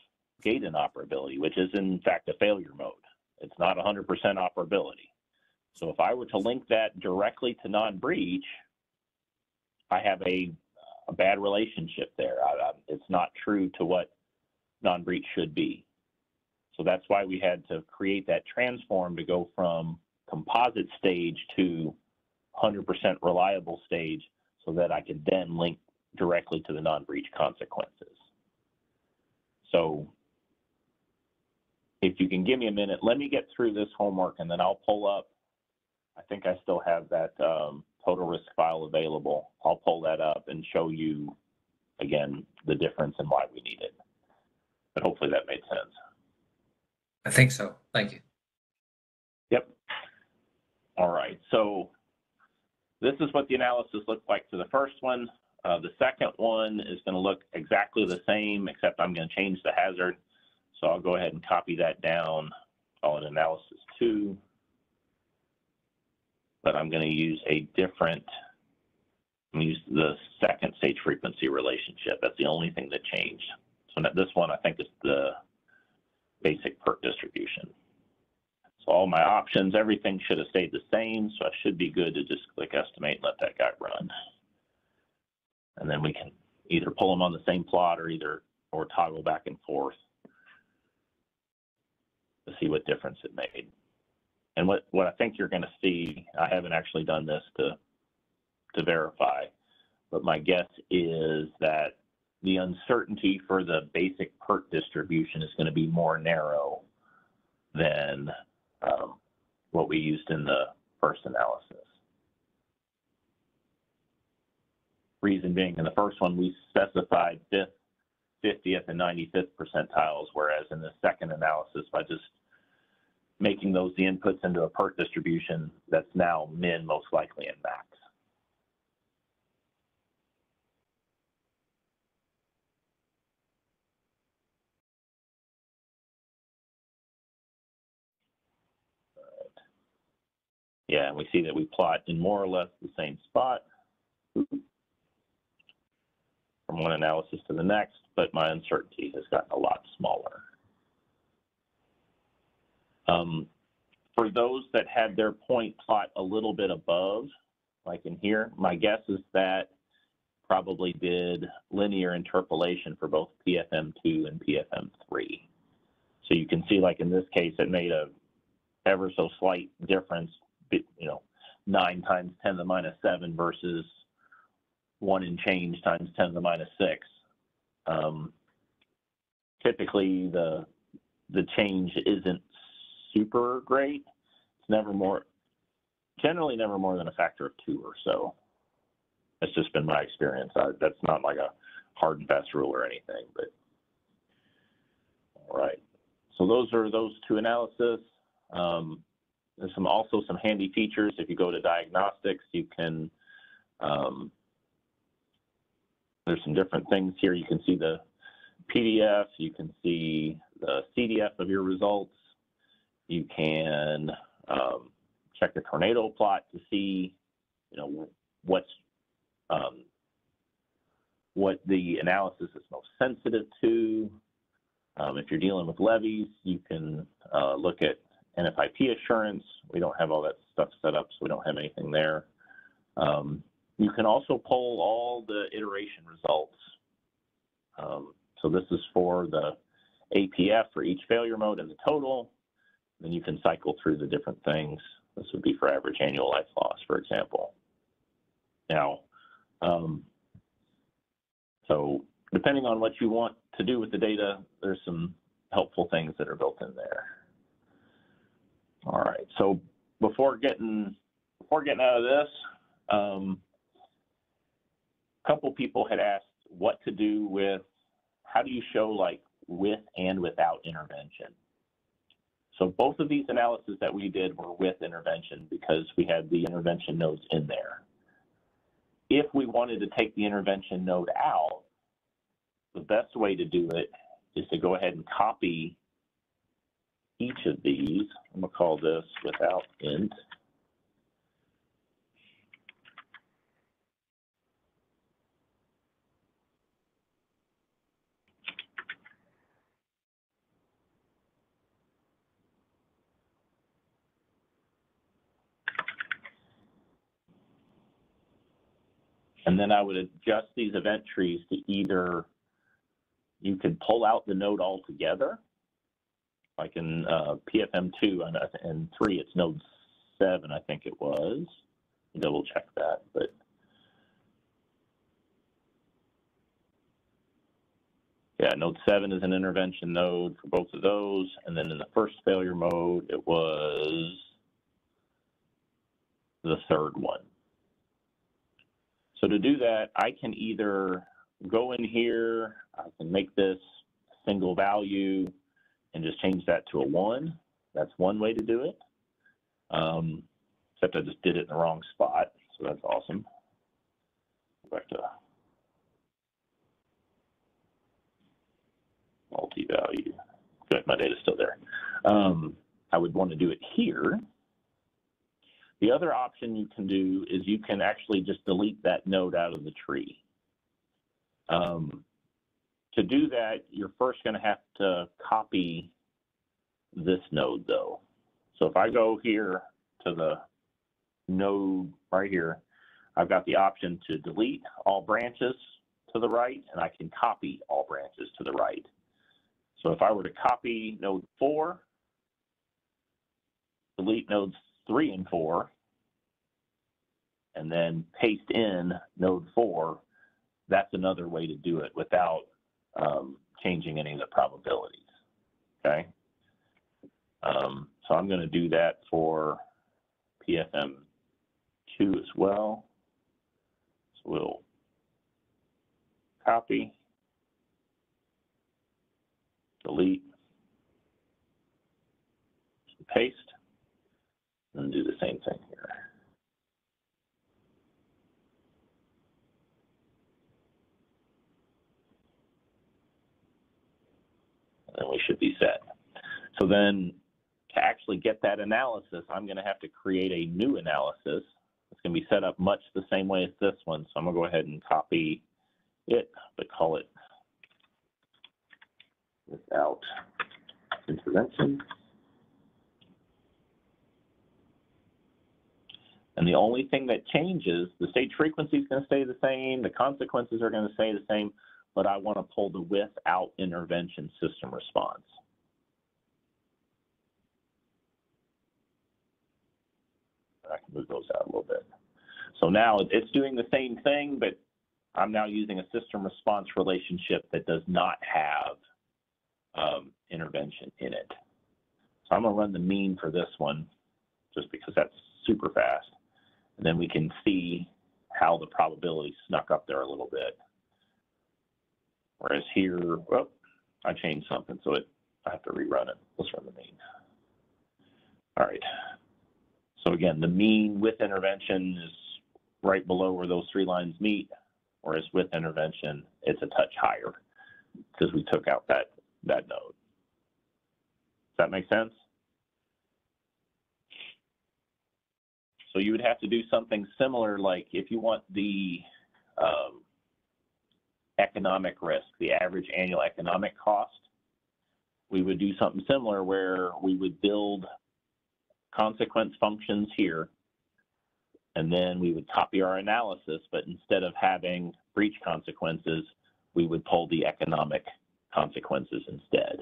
gate inoperability, which is in fact a failure mode. It's not 100% operability. So if I were to link that directly to non-breach, I have a, a bad relationship there. I, I, it's not true to what non-breach should be. So that's why we had to create that transform to go from composite stage to 100% reliable stage so that I could then link directly to the non-breach consequences. So if you can give me a minute, let me get through this homework and then I'll pull up. I think I still have that um, total risk file available. I'll pull that up and show you again the difference and why we need it. But hopefully that made sense. I think so. Thank you. Yep. All right. So this is what the analysis looked like for the first one. Uh, the second one is going to look exactly the same, except I'm going to change the hazard. So I'll go ahead and copy that down, call it analysis two. But I'm going to use a different, I'm use the second stage frequency relationship. That's the only thing that changed. So this one I think is the basic PERT distribution. So all my options, everything should have stayed the same. So I should be good to just click estimate and let that guy run. And then we can either pull them on the same plot or either, or toggle back and forth to see what difference it made. And what, what I think you're going to see, I haven't actually done this to, to verify, but my guess is that the uncertainty for the basic PERT distribution is going to be more narrow than um, what we used in the first analysis. Reason being, in the first one, we specified fifth, 50th, and 95th percentiles, whereas in the second analysis, by just making those the inputs into a PERT distribution, that's now min, most likely, and max. Yeah, and we see that we plot in more or less the same spot. From one analysis to the next, but my uncertainty has gotten a lot smaller. Um, for those that had their point plot a little bit above, like in here, my guess is that probably did linear interpolation for both PFM2 and PFM3. So you can see like in this case, it made a ever so slight difference, you know, nine times 10 to the minus seven versus one and change times 10 to the minus six. Um, typically the, the change isn't super great. It's never more, generally never more than a factor of two or so. That's just been my experience. I, that's not like a hard and fast rule or anything, but all right. So those are those two analysis. Um, there's some also some handy features. If you go to diagnostics, you can um, there's some different things here. You can see the PDF. You can see the CDF of your results. You can um, check the tornado plot to see, you know, what's um, what the analysis is most sensitive to. Um, if you're dealing with levees, you can uh, look at NFIP assurance. We don't have all that stuff set up, so we don't have anything there. Um, you can also pull all the iteration results. Um, so this is for the APF for each failure mode and the total. Then you can cycle through the different things. This would be for average annual life loss, for example. Now, um, so depending on what you want to do with the data, there's some helpful things that are built in there. All right, so before getting before getting out of this, um, a couple people had asked what to do with how do you show like with and without intervention. So both of these analyses that we did were with intervention because we had the intervention nodes in there. If we wanted to take the intervention node out, the best way to do it is to go ahead and copy each of these. I'm gonna call this without int. And then I would adjust these event trees to either, you could pull out the node altogether, like in uh, PFM2 and, and 3, it's node 7, I think it was. Double check that, but. Yeah, node 7 is an intervention node for both of those. And then in the first failure mode, it was the third one. So to do that, I can either go in here, I can make this single value and just change that to a one. That's one way to do it. Um, except I just did it in the wrong spot, so that's awesome. Go back to multi-value. Good, my data's still there. Um, I would want to do it here. The other option you can do is you can actually just delete that node out of the tree. Um, to do that, you're first going to have to copy this node though. So if I go here to the node right here, I've got the option to delete all branches to the right and I can copy all branches to the right. So if I were to copy node four, delete nodes three and four, and then paste in node four, that's another way to do it without um, changing any of the probabilities, okay? Um, so I'm gonna do that for PFM two as well. So we'll copy, delete, paste, and do the same thing here. And we should be set. So then to actually get that analysis, I'm going to have to create a new analysis. It's going to be set up much the same way as this one. So I'm going to go ahead and copy it, but call it without intervention. And the only thing that changes, the stage frequency is going to stay the same, the consequences are going to stay the same, but I want to pull the without intervention system response. I can move those out a little bit. So now it's doing the same thing, but I'm now using a system response relationship that does not have um, intervention in it. So I'm going to run the mean for this one just because that's super fast. And then we can see how the probability snuck up there a little bit. Whereas here, well, I changed something, so it I have to rerun it. Let's run the mean. All right. So again, the mean with intervention is right below where those three lines meet, whereas with intervention, it's a touch higher because we took out that, that node. Does that make sense? So you would have to do something similar, like if you want the um, economic risk, the average annual economic cost, we would do something similar where we would build consequence functions here, and then we would copy our analysis, but instead of having breach consequences, we would pull the economic consequences instead.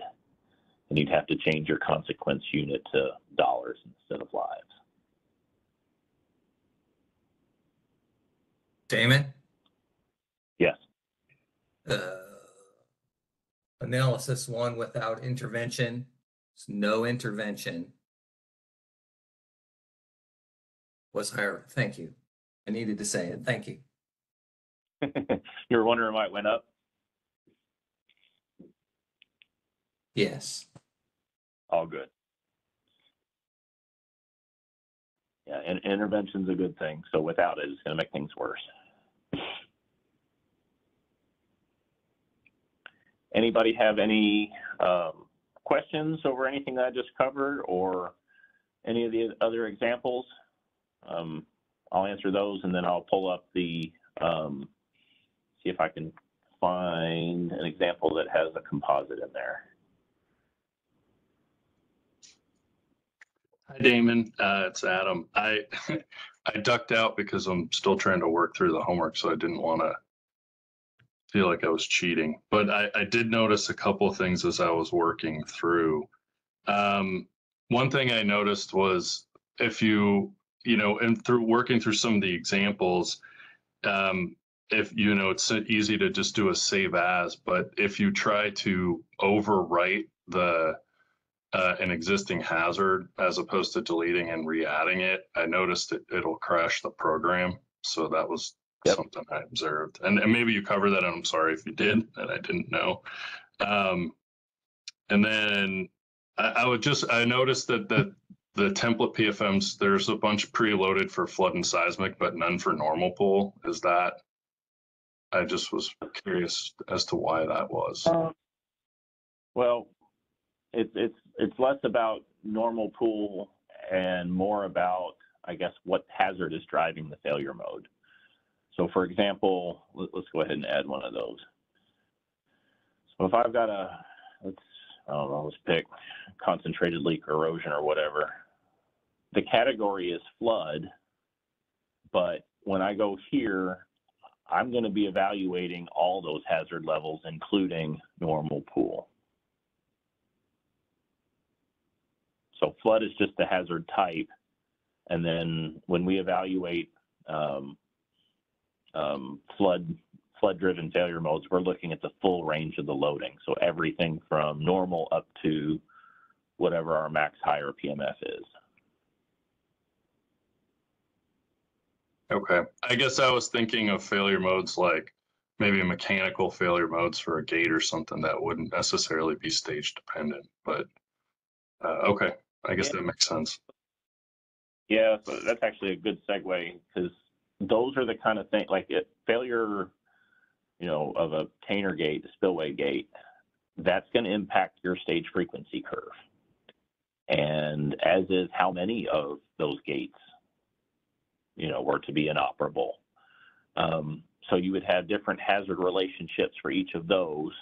And you'd have to change your consequence unit to dollars instead of lives. Damon, Yes. uh, analysis one without intervention, it's no intervention. Was higher. Thank you. I needed to say it. Thank you. you were wondering why it went up? Yes. All good. Yeah, and intervention's a good thing. So without it, it's going to make things worse. Anybody have any um, questions over anything that I just covered or any of the other examples? Um, I'll answer those and then I'll pull up the, um, see if I can find an example that has a composite in there. Hi, Damon. Uh, it's Adam. I I ducked out because I'm still trying to work through the homework, so I didn't want to feel like I was cheating. But I, I did notice a couple of things as I was working through. Um, one thing I noticed was if you you know, and through working through some of the examples, um, if you know, it's easy to just do a save as, but if you try to overwrite the uh, an existing hazard as opposed to deleting and re-adding it, I noticed that it'll crash the program. So that was Yep. something I observed. And, and maybe you covered that. And I'm sorry if you did, that I didn't know. Um, and then I, I would just, I noticed that the, the template PFMs, there's a bunch preloaded for flood and seismic, but none for normal pool. Is that? I just was curious as to why that was. Um, Well, it's it's it's less about normal pool and more about, I guess, what hazard is driving the failure mode. So, for example, let, us go ahead and add one of those. So, if I've got a, let's, I don't know, let's pick concentrated leak erosion or whatever. The category is flood, but when I go here, I'm going to be evaluating all those hazard levels, including normal pool. So flood is just the hazard type. And then when we evaluate um, um, flood flood driven failure modes, we're looking at the full range of the loading. So everything from normal up to whatever our max higher PMF is. Okay. I guess I was thinking of failure modes like maybe mechanical failure modes for a gate or something that wouldn't necessarily be stage dependent. But uh, okay, I guess Yeah. that makes sense. Yeah, so that's actually a good segue because those are the kind of thing like it, failure, you know, of a Tainter gate, spillway gate, that's going to impact your stage frequency curve. And as is how many of those gates, you know, were to be inoperable. Um, so you would have different hazard relationships for each of those.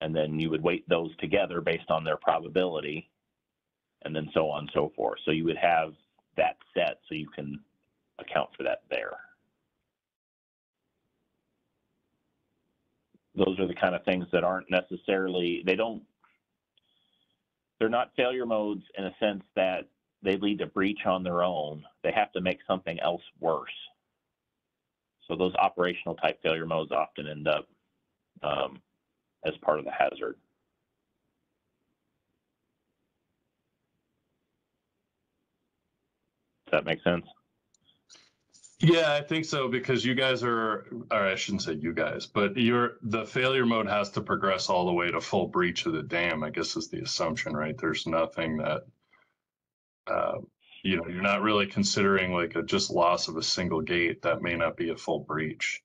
And then you would weight those together based on their probability and then so on and so forth. So you would have that set so you can account for that there. Those are the kind of things that aren't necessarily, they don't, they're not failure modes in a sense that they lead to breach on their own. They have to make something else worse. So those operational type failure modes often end up um, as part of the hazard. Does that make sense? Yeah, I think so because you guys are, or I shouldn't say you guys, but you're the failure mode has to progress all the way to full breach of the dam. I guess is the assumption, right? There's nothing that, uh, you know, you're not really considering like a just loss of a single gate that may not be a full breach,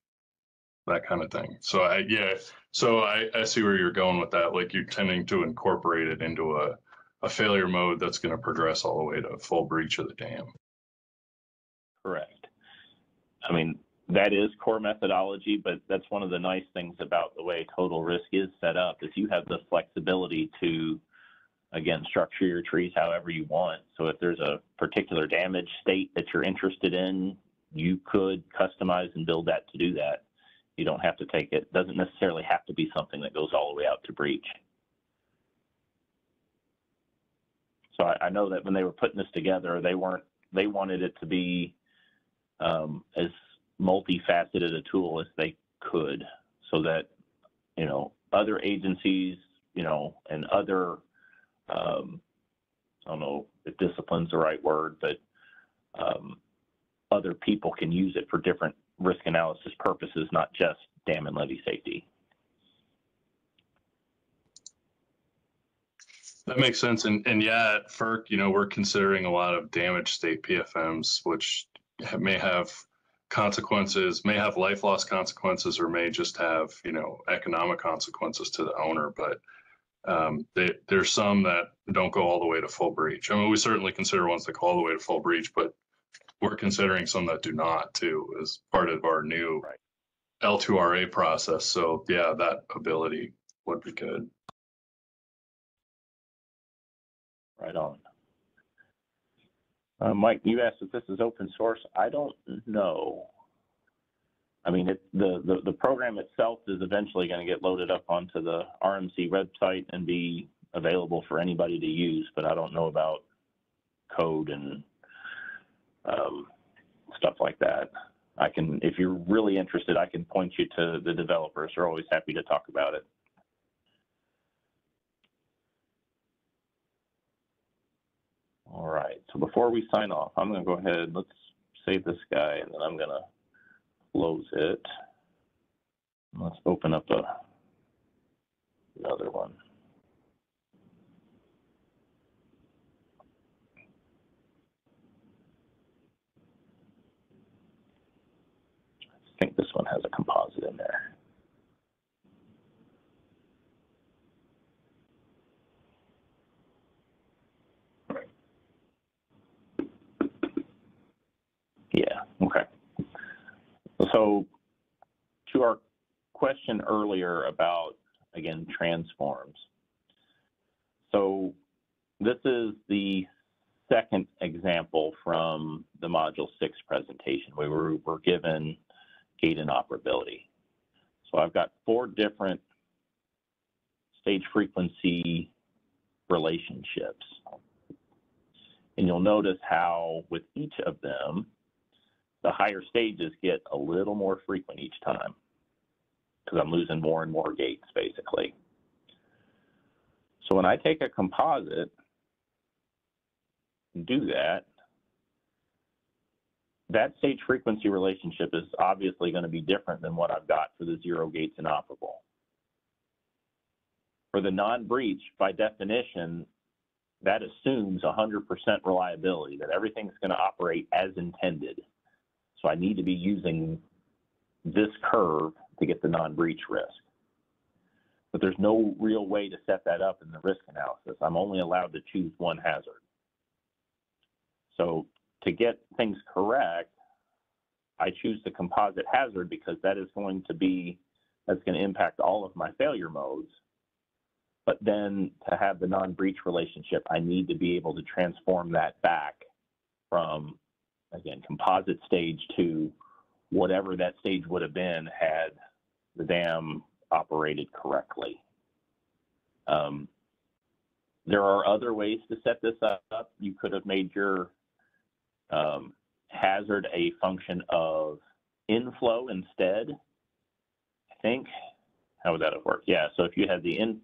that kind of thing. So I, yeah, so I, I see where you're going with that. Like you're tending to incorporate it into a, a failure mode that's going to progress all the way to full breach of the dam. Correct. I mean, that is core methodology, but that's one of the nice things about the way TotalRisk is set up is you have the flexibility to, again, structure your trees however you want. So if there's a particular damage state that you're interested in, you could customize and build that to do that. You don't have to take it. Doesn't necessarily have to be something that goes all the way out to breach. So I, I know that when they were putting this together, they weren't. They wanted it to be um, as multifaceted a tool as they could so that, you know, other agencies, you know, and other, um, I don't know if discipline's the right word, but um, other people can use it for different risk analysis purposes, not just dam and levee safety. That makes sense. And, and yeah, at FERC, you know, we're considering a lot of damage state PFMs, which may have consequences, may have life loss consequences, or may just have, you know, economic consequences to the owner. But um, they, there's some that don't go all the way to full breach. I mean, we certainly consider ones that go all the way to full breach, but we're considering some that do not too, as part of our new Right. L2RA process. So yeah, that ability would be good. Right on. Uh, Mike, you asked if this is open source. I don't know. I mean, it, the, the, the program itself is eventually going to get loaded up onto the RMC website and be available for anybody to use, but I don't know about code and um, stuff like that. I can, if you're really interested, I can point you to the developers. They're always happy to talk about it. All right, so before we sign off, I'm gonna go ahead, let's save this guy, and then I'm gonna close it. Let's open up a, another one. I think this one has a composite in there. Yeah, okay. So to our question earlier about, again, transforms. So this is the second example from the Module 6 presentation. We were, were given gate inoperability. So I've got four different stage frequency relationships. And you'll notice how with each of them, the higher stages get a little more frequent each time because I'm losing more and more gates basically. So when I take a composite and do that, that stage frequency relationship is obviously going to be different than what I've got for the zero gates inoperable. For the non-breach, by definition, that assumes 100% reliability, that everything's going to operate as intended. So I need to be using this curve to get the non-breach risk. But there's no real way to set that up in the risk analysis. I'm only allowed to choose one hazard. So to get things correct, I choose the composite hazard because that is going to be, that's going to impact all of my failure modes. But then to have the non-breach relationship, I need to be able to transform that back from, again, composite stage to whatever that stage would have been had the dam operated correctly. Um, there are other ways to set this up. You could have made your um, hazard a function of inflow instead. I think, how would that have worked? Yeah, so if you had the in,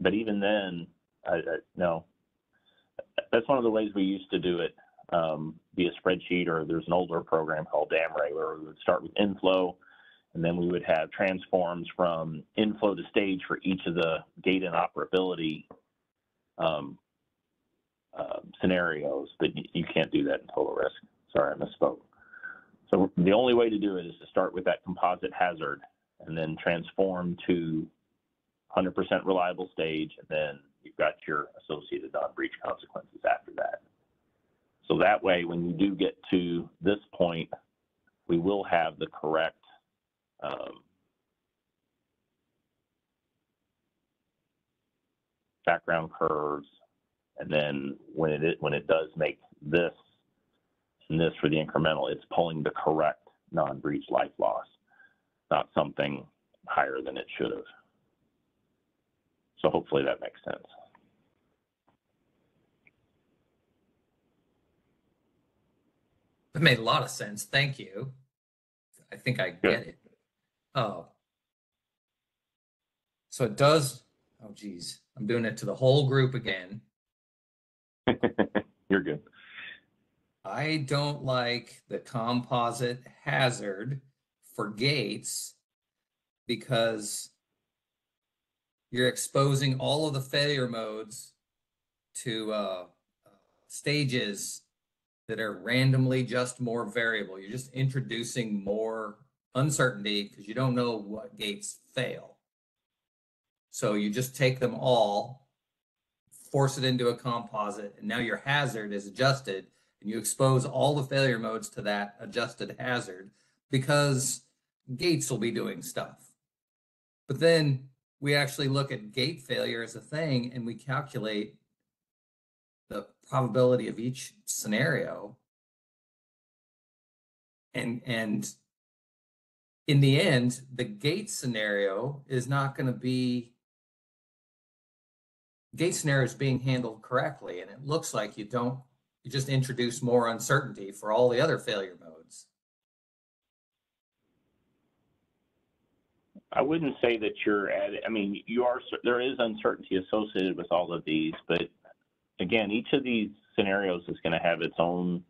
but even then, I, I, no. That's one of the ways we used to do it um, via spreadsheet, or there's an older program called DAMRAE where we would start with inflow, and then we would have transforms from inflow to stage for each of the gate interoperability um, uh, scenarios, but you can't do that in TotalRisk. Sorry, I misspoke. So the only way to do it is to start with that composite hazard and then transform to 100% reliable stage, and then you've got your associated non-breach consequences after that. So that way, when you do get to this point, we will have the correct um, background curves, and then when it when it does make this and this for the incremental, it's pulling the correct non-breach life loss, not something higher than it should have. So hopefully that makes sense. That made a lot of sense. Thank you. I think I get it. Oh. So it does, oh geez, I'm doing it to the whole group again. You're good. I don't like the composite hazard for gates because you're exposing all of the failure modes to uh, stages that are randomly just more variable. You're just introducing more uncertainty because you don't know what gates fail. So you just take them all, force it into a composite, and now your hazard is adjusted and you expose all the failure modes to that adjusted hazard because gates will be doing stuff. But then we actually look at gate failure as a thing and we calculate probability of each scenario. And and in the end, the gate scenario is not going to be gate scenario is being handled correctly. And it looks like you don't you just introduce more uncertainty for all the other failure modes. I wouldn't say that you're at, I mean, you are, there is uncertainty associated with all of these, but again, each of these scenarios is going to have its own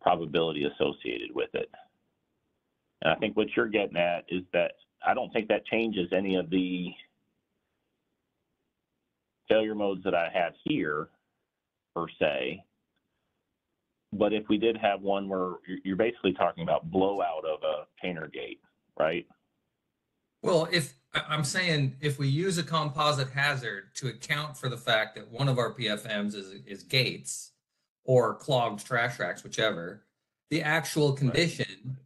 probability associated with it. And I think what you're getting at is that I don't think that changes any of the failure modes that I have here, per se. But if we did have one where you're- basically talking about blowout of a Tainter gate, right? Well, if I'm saying if we use a composite hazard to account for the fact that one of our PFMs is, is gates or clogged trash racks, whichever, the actual condition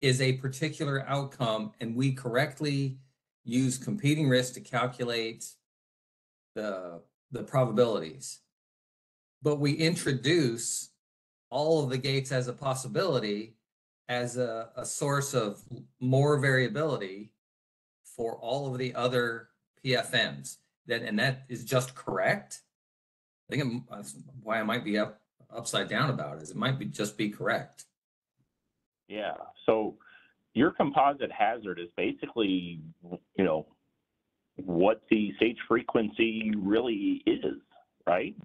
is a particular outcome and we correctly use competing risk to calculate the, the probabilities. But we introduce all of the gates as a possibility as a, a source of more variability for all of the other PFMs. That and that is just correct. I think that's why I might be up upside down about it. Is it might be just be correct. Yeah. So your composite hazard is basically, you know, what the stage frequency really is, right?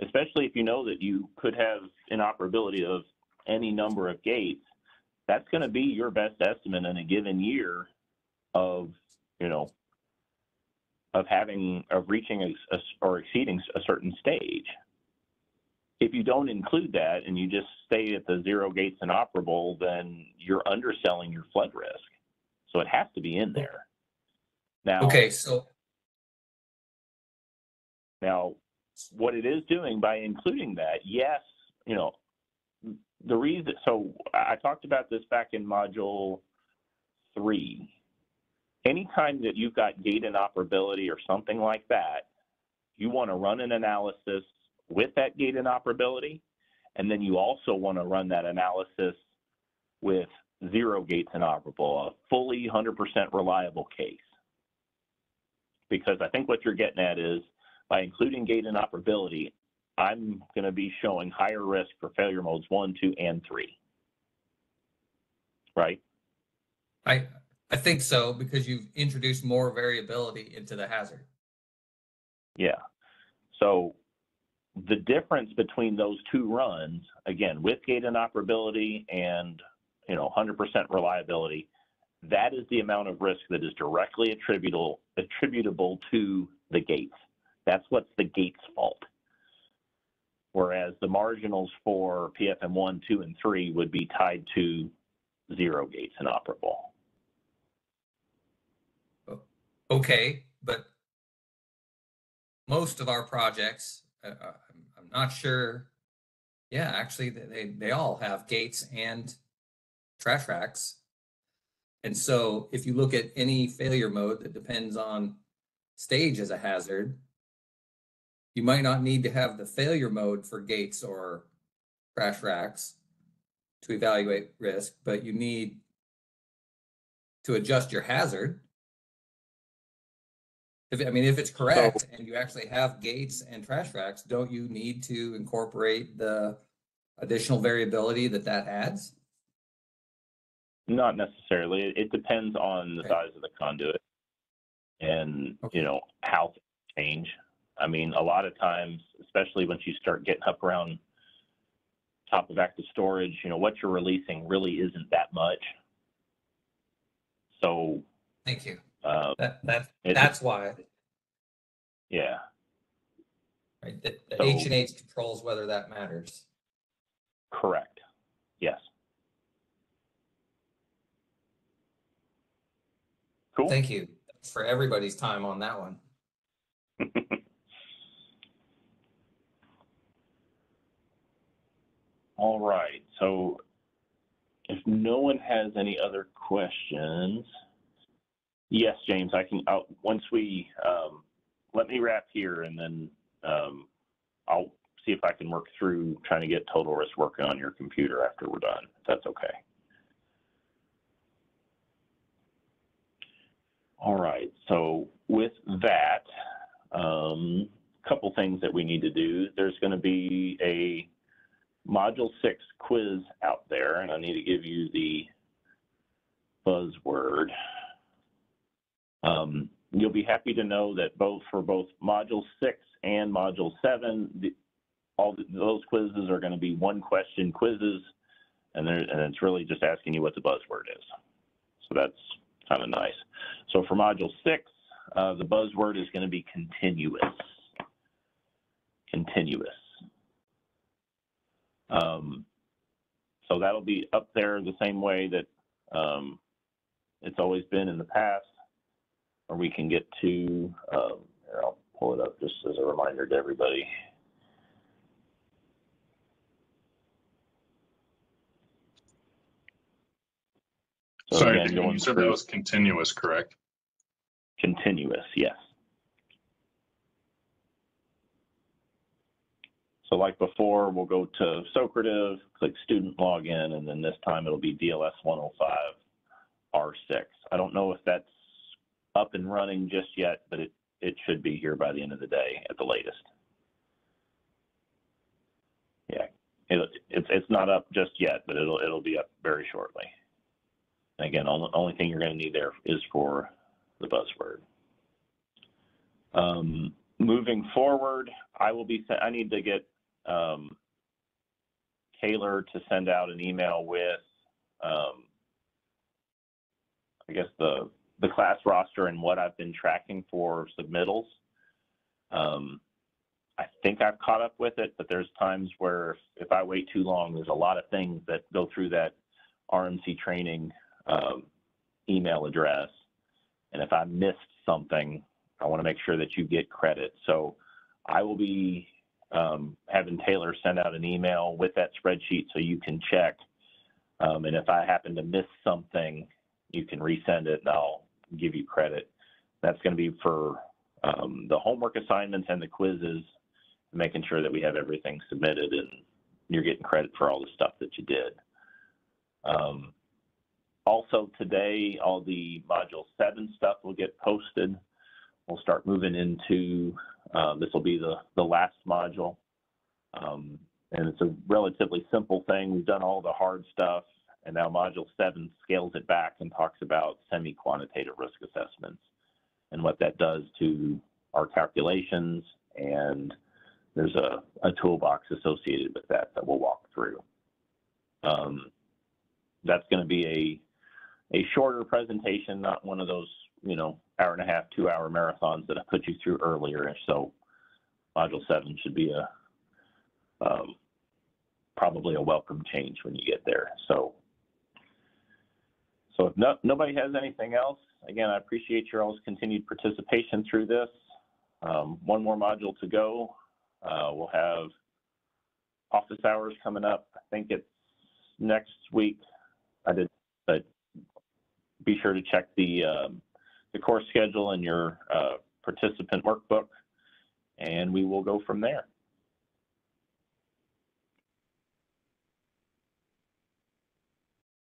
Especially if you know that you could have inoperability of any number of gates, that's going to be your best estimate in a given year of, you know, of having, of reaching a, a, or exceeding a certain stage. If you don't include that and you just stay at the zero gates inoperable, then you're underselling your flood risk. So it has to be in there. Now, Okay, so now, what it is doing by including that, yes, you know, the reason, so I I talked about this back in module three. Anytime that you've got gate inoperability or something like that, you want to run an analysis with that gate inoperability, and then you also want to run that analysis with zero gates inoperable, a fully 100% reliable case. Because I think what you're getting at is by including gate inoperability, I'm going to be showing higher risk for failure modes one, two, and three. Right? I, I think so because you've introduced more variability into the hazard. Yeah. So the difference between those two runs, again, with gate inoperability and, you know, 100% reliability, that is the amount of risk that is directly attributable attributable to the gates. That's what's the gate's fault. Whereas the marginals for PFM 1, 2, and 3 would be tied to zero gates inoperable. Okay, but most of our projects, uh, uh, I'm, I'm not sure. Yeah, actually, they, they, they all have gates and trash racks. And so if you look at any failure mode that depends on stage as a hazard, you might not need to have the failure mode for gates or trash racks to evaluate risk, but you need to adjust your hazard. If, I mean, if it's correct and you actually have gates and trash racks, don't you need to incorporate the additional variability that that adds? Not necessarily. It, it depends on the Okay. size of the conduit and, Okay. you know, how things change. I mean, a lot of times, especially once you start getting up around top of active storage, you know, what you're releasing really isn't that much. So, Thank you. Uh, That, that, that's why, yeah, right? The, the So- H and H controls whether that matters. correct. Yes. Cool. Thank you for everybody's time on that one. All right, so if no one has any other questions, yes, James, I can, I'll, once we, um, let me wrap here and then, um, I'll see if I can work through trying to get TotalRisk working on your computer after we're done, if that's okay. All right, so with that, um, couple things that we need to do. There's going to be a Module 6 quiz out there, and I need to give you the buzzword. Um, you'll be happy to know that both for both Module 6 and Module 7, the, all the, those quizzes are going to be one question quizzes, and, and it's really just asking you what the buzzword is. So that's kind of nice. So for Module 6, uh, the buzzword is going to be continuous. Continuous. Um, so that'll be up there the same way that um, it's always been in the past, or we can get to, um, here, I'll pull it up just as a reminder to everybody. So Sorry, again, you said through- that was continuous, correct? Continuous, yes. So like before, we'll go to Socrative, click student login, and then this time it'll be DLS 105 R6. I don't know if that's up and running just yet, but it, it should be here by the end of the day at the latest. Yeah, it, it's, it's not up just yet, but it'll, it'll be up very shortly. Again, only, only thing you're going to need there is for the buzzword. Um, moving forward, I will be, I need to get um, Taylor to send out an email with, um, I guess, the, the class roster and what I've been tracking for submittals. Um, I think I've caught up with it, but there's times where if I wait too long, there's a lot of things that go through that RMC training um, email address. And if I missed something, I want to make sure that you get credit. So I will be um, having Taylor send out an email with that spreadsheet so you can check. Um, and if I happen to miss something, you can resend it and I'll give you credit. That's going to be for um, the homework assignments and the quizzes, making sure that we have everything submitted and you're getting credit for all the stuff that you did. Um, also today, all the module seven stuff will get posted. We'll start moving into, uh, this will be the, the last module. Um, and it's a relatively simple thing. We've done all the hard stuff and now module seven scales it back and talks about semi-quantitative risk assessments and what that does to our calculations. And there's a, a toolbox associated with that that we'll walk through. Um, that's going to be a, a shorter presentation, not one of those, you know, hour and a half, two hour marathons that I put you through earlier. So module seven should be a, um, probably a welcome change when you get there. So, so if no, nobody has anything else, again, I appreciate your all's continued participation through this. Um, one more module to go. Uh, we'll have office hours coming up. I think it's next week. I did, but be sure to check the um, the course schedule and your uh, participant workbook, and we will go from there.